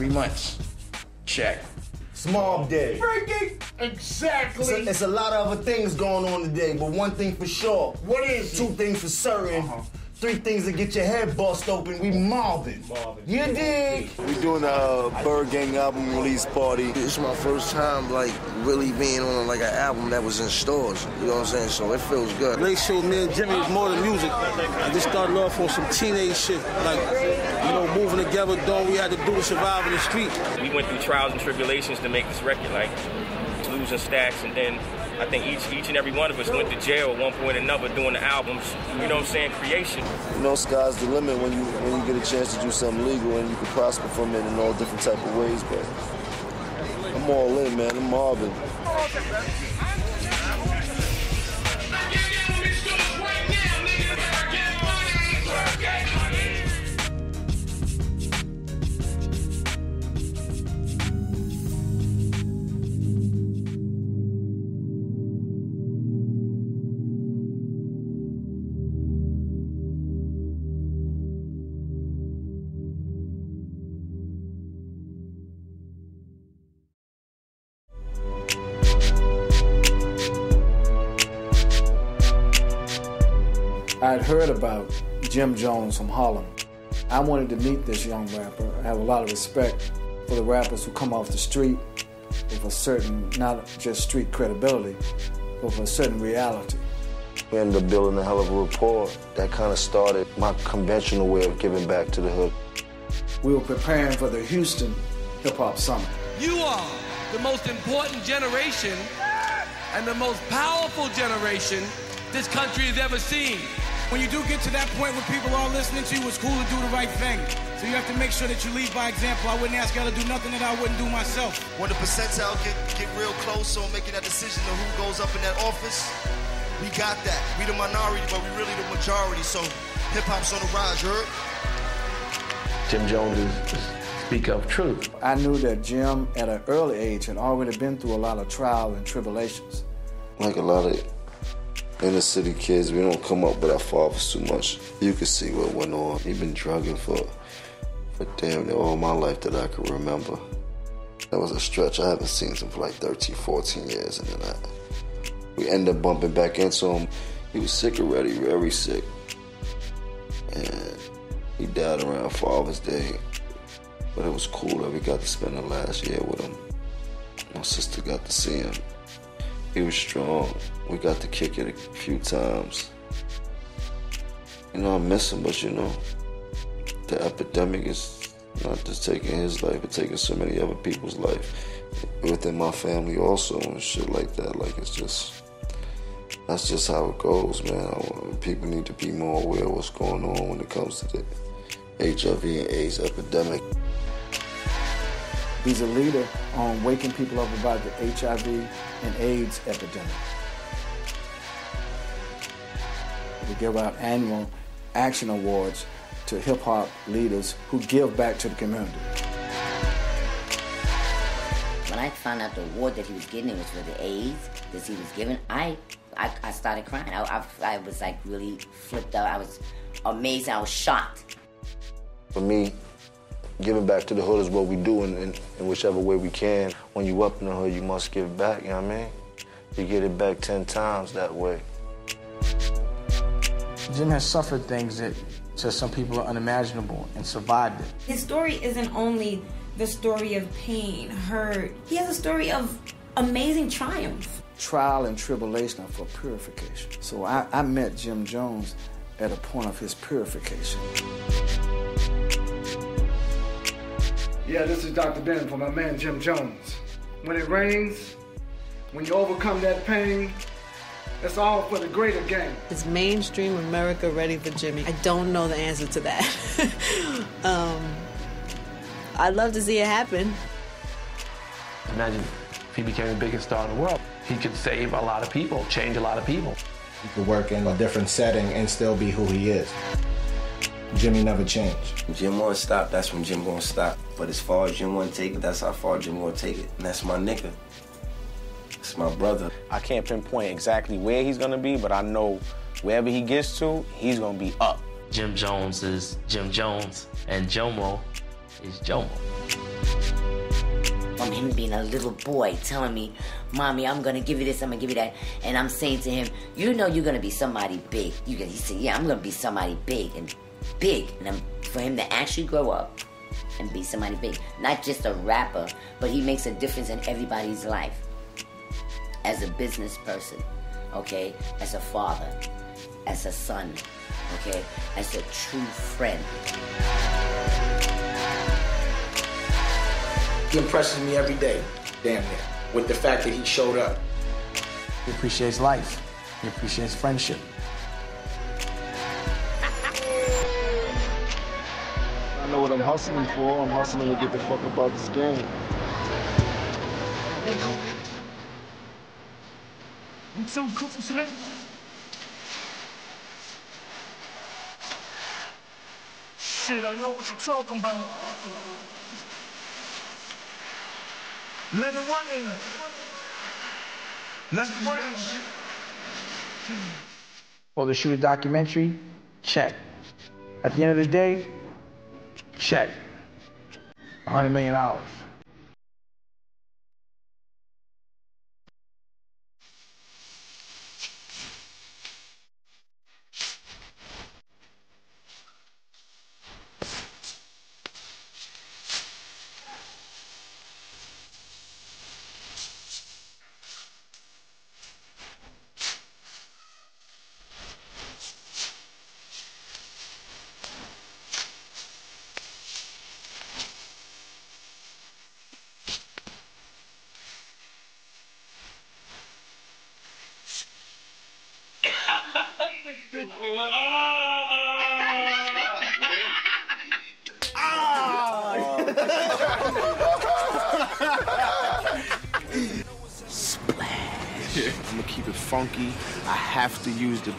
Three months. Check. Small day. Freaking exactly. It's a, it's a lot of other things going on today, but one thing for sure. What is Two things for certain. Uh-huh. Three things that get your head bust open. We mobbing. You dig? We doing a uh, Bird Gang album release party. It's my first time like really being on like an album that was in stores. You know what I'm saying? So it feels good. They showed me and Jimmy was more than music. I just started off on some teenage shit, like, you know, moving together, doing what we had to do to survive in the street. We went through trials and tribulations to make this record, like losing stacks, and then I think each each and every one of us went to jail at one point or another doing the albums. You know what I'm saying? Creation. You know, sky's the limit when you when you get a chance to do something legal and you can prosper from it in all different type of ways. But I'm all in, man. I'm Marvin. Heard about Jim Jones from Harlem. I wanted to meet this young rapper. I have a lot of respect for the rappers who come off the street with a certain, not just street credibility, but with a certain reality. We ended up building a hell of a rapport. That kind of started my conventional way of giving back to the hood. We were preparing for the Houston Hip Hop Summit. You are the most important generation and the most powerful generation this country has ever seen. When you do get to that point where people are listening to you, it's cool to do the right thing. So you have to make sure that you lead by example. I wouldn't ask y'all to do nothing that I wouldn't do myself. When the percentile get, get real close on making that decision of who goes up in that office, we got that. We the minority, but we really the majority. So hip hop's on the rise, you heard? Jim Jones is, is speak of truth. I knew that Jim, at an early age, had already been through a lot of trial and tribulations. Like a lot of inner city kids, we don't come up with our fathers too much. You can see what went on. He been drugging for for damn near all my life that I can remember. That was a stretch. I haven't seen him for like 13, 14 years, and then I, we ended up bumping back into him. He was sick already, very sick, and he died around Father's Day. But it was cool that we got to spend the last year with him. My sister got to see him. He was strong. We got to kick it a few times. You know, I miss him, but you know, the epidemic is not just taking his life, but taking so many other people's life within my family also and shit like that. Like it's just that's just how it goes, man. People need to be more aware of what's going on when it comes to the HIV and AIDS epidemic. He's a leader on waking people up about the HIV and AIDS epidemic. We give out annual action awards to hip hop leaders who give back to the community. When I found out the award that he was getting, it was for the AIDS that he was given. I, I, I started crying. I, I, I was like really flipped out. I was amazed. I was shocked. For me, giving back to the hood is what we do in, in, in, whichever way we can. When you up in the hood, you must give back, you know what I mean? You get it back 10 times that way. Jim has suffered things that to some people are unimaginable and survived it. His story isn't only the story of pain, hurt. He has a story of amazing triumph. Trial and tribulation are for purification. So I, I met Jim Jones at a point of his purification. Yeah, this is Dr. Ben for my man Jim Jones. When it rains, when you overcome that pain, it's all for the greater game. Is mainstream America ready for Jimmy? I don't know the answer to that. um, I'd love to see it happen. Imagine if he became the biggest star in the world. He could save a lot of people, change a lot of people. He could work in a different setting and still be who he is. Jimmy never changed. Jim won't stop, that's when Jim gonna stop. But as far as Jim want to take it, that's how far Jim gonna take it. And that's my nigga. It's my brother. I can't pinpoint exactly where he's gonna be, but I know wherever he gets to, he's gonna be up. Jim Jones is Jim Jones, and Jomo is Jomo. From him being a little boy telling me, Mommy, I'm gonna give you this, I'm gonna give you that. And I'm saying to him, You know you're gonna be somebody big. You can, he said, Yeah, I'm gonna be somebody big and big. And I'm, for him to actually grow up and be somebody big. Not just a rapper, but he makes a difference in everybody's life. As a business person, okay? As a father, as a son, okay? As a true friend. He impresses me every day, damn near, with the fact that he showed up. He appreciates life. He appreciates friendship. I know what I'm hustling for. I'm hustling to get the fuck about this game. Shit, I know what you're talking about. Let it run. Let it run. Or to shoot a documentary, check. At the end of the day, check. $100 million.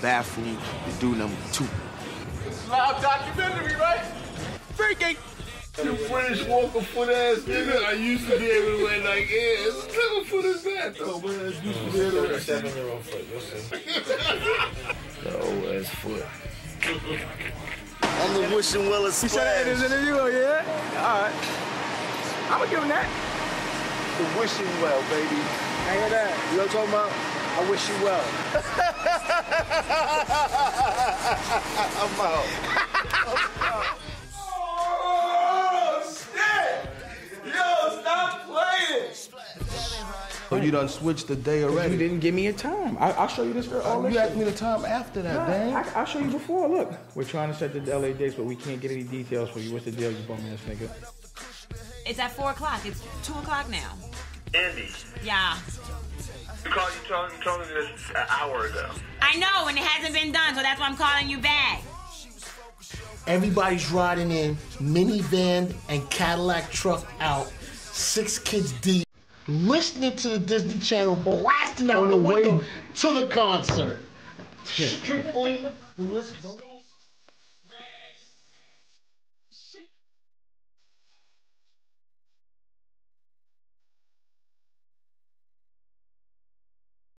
Bathroom to do number two. It's Live documentary, right? Freaking! You British Walker foot ass nigga. I used to be able to wear Nike Airs. What kind of foot is that though, man? I used to be able to wear Seven year old foot, you'll. The old ass foot. I'm the wishing well of He said that in his interview, oh, yeah? All right. I'm gonna give him that. The wishing well, baby. I hear that. You know what I'm talking about? I wish you well. I'm out. Oh, shit! Yo, stop playing! So you done switched the day already. You didn't give me a time. I, I'll show you this for all you asked me the time after that, Nah. I, I'll show you before. Look, we're trying to set the LA dates, but we can't get any details for you. What's the deal, you bum ass nigga? It's at four o'clock. It's two o'clock now. Andy, Yeah. You called you told, you told me this an hour ago. I know, and it hasn't been done, so that's why I'm calling you back. Everybody's riding in, minivan and Cadillac truck out, six kids deep, listening to the Disney Channel, blasting out on the way to the concert. Strictly listen.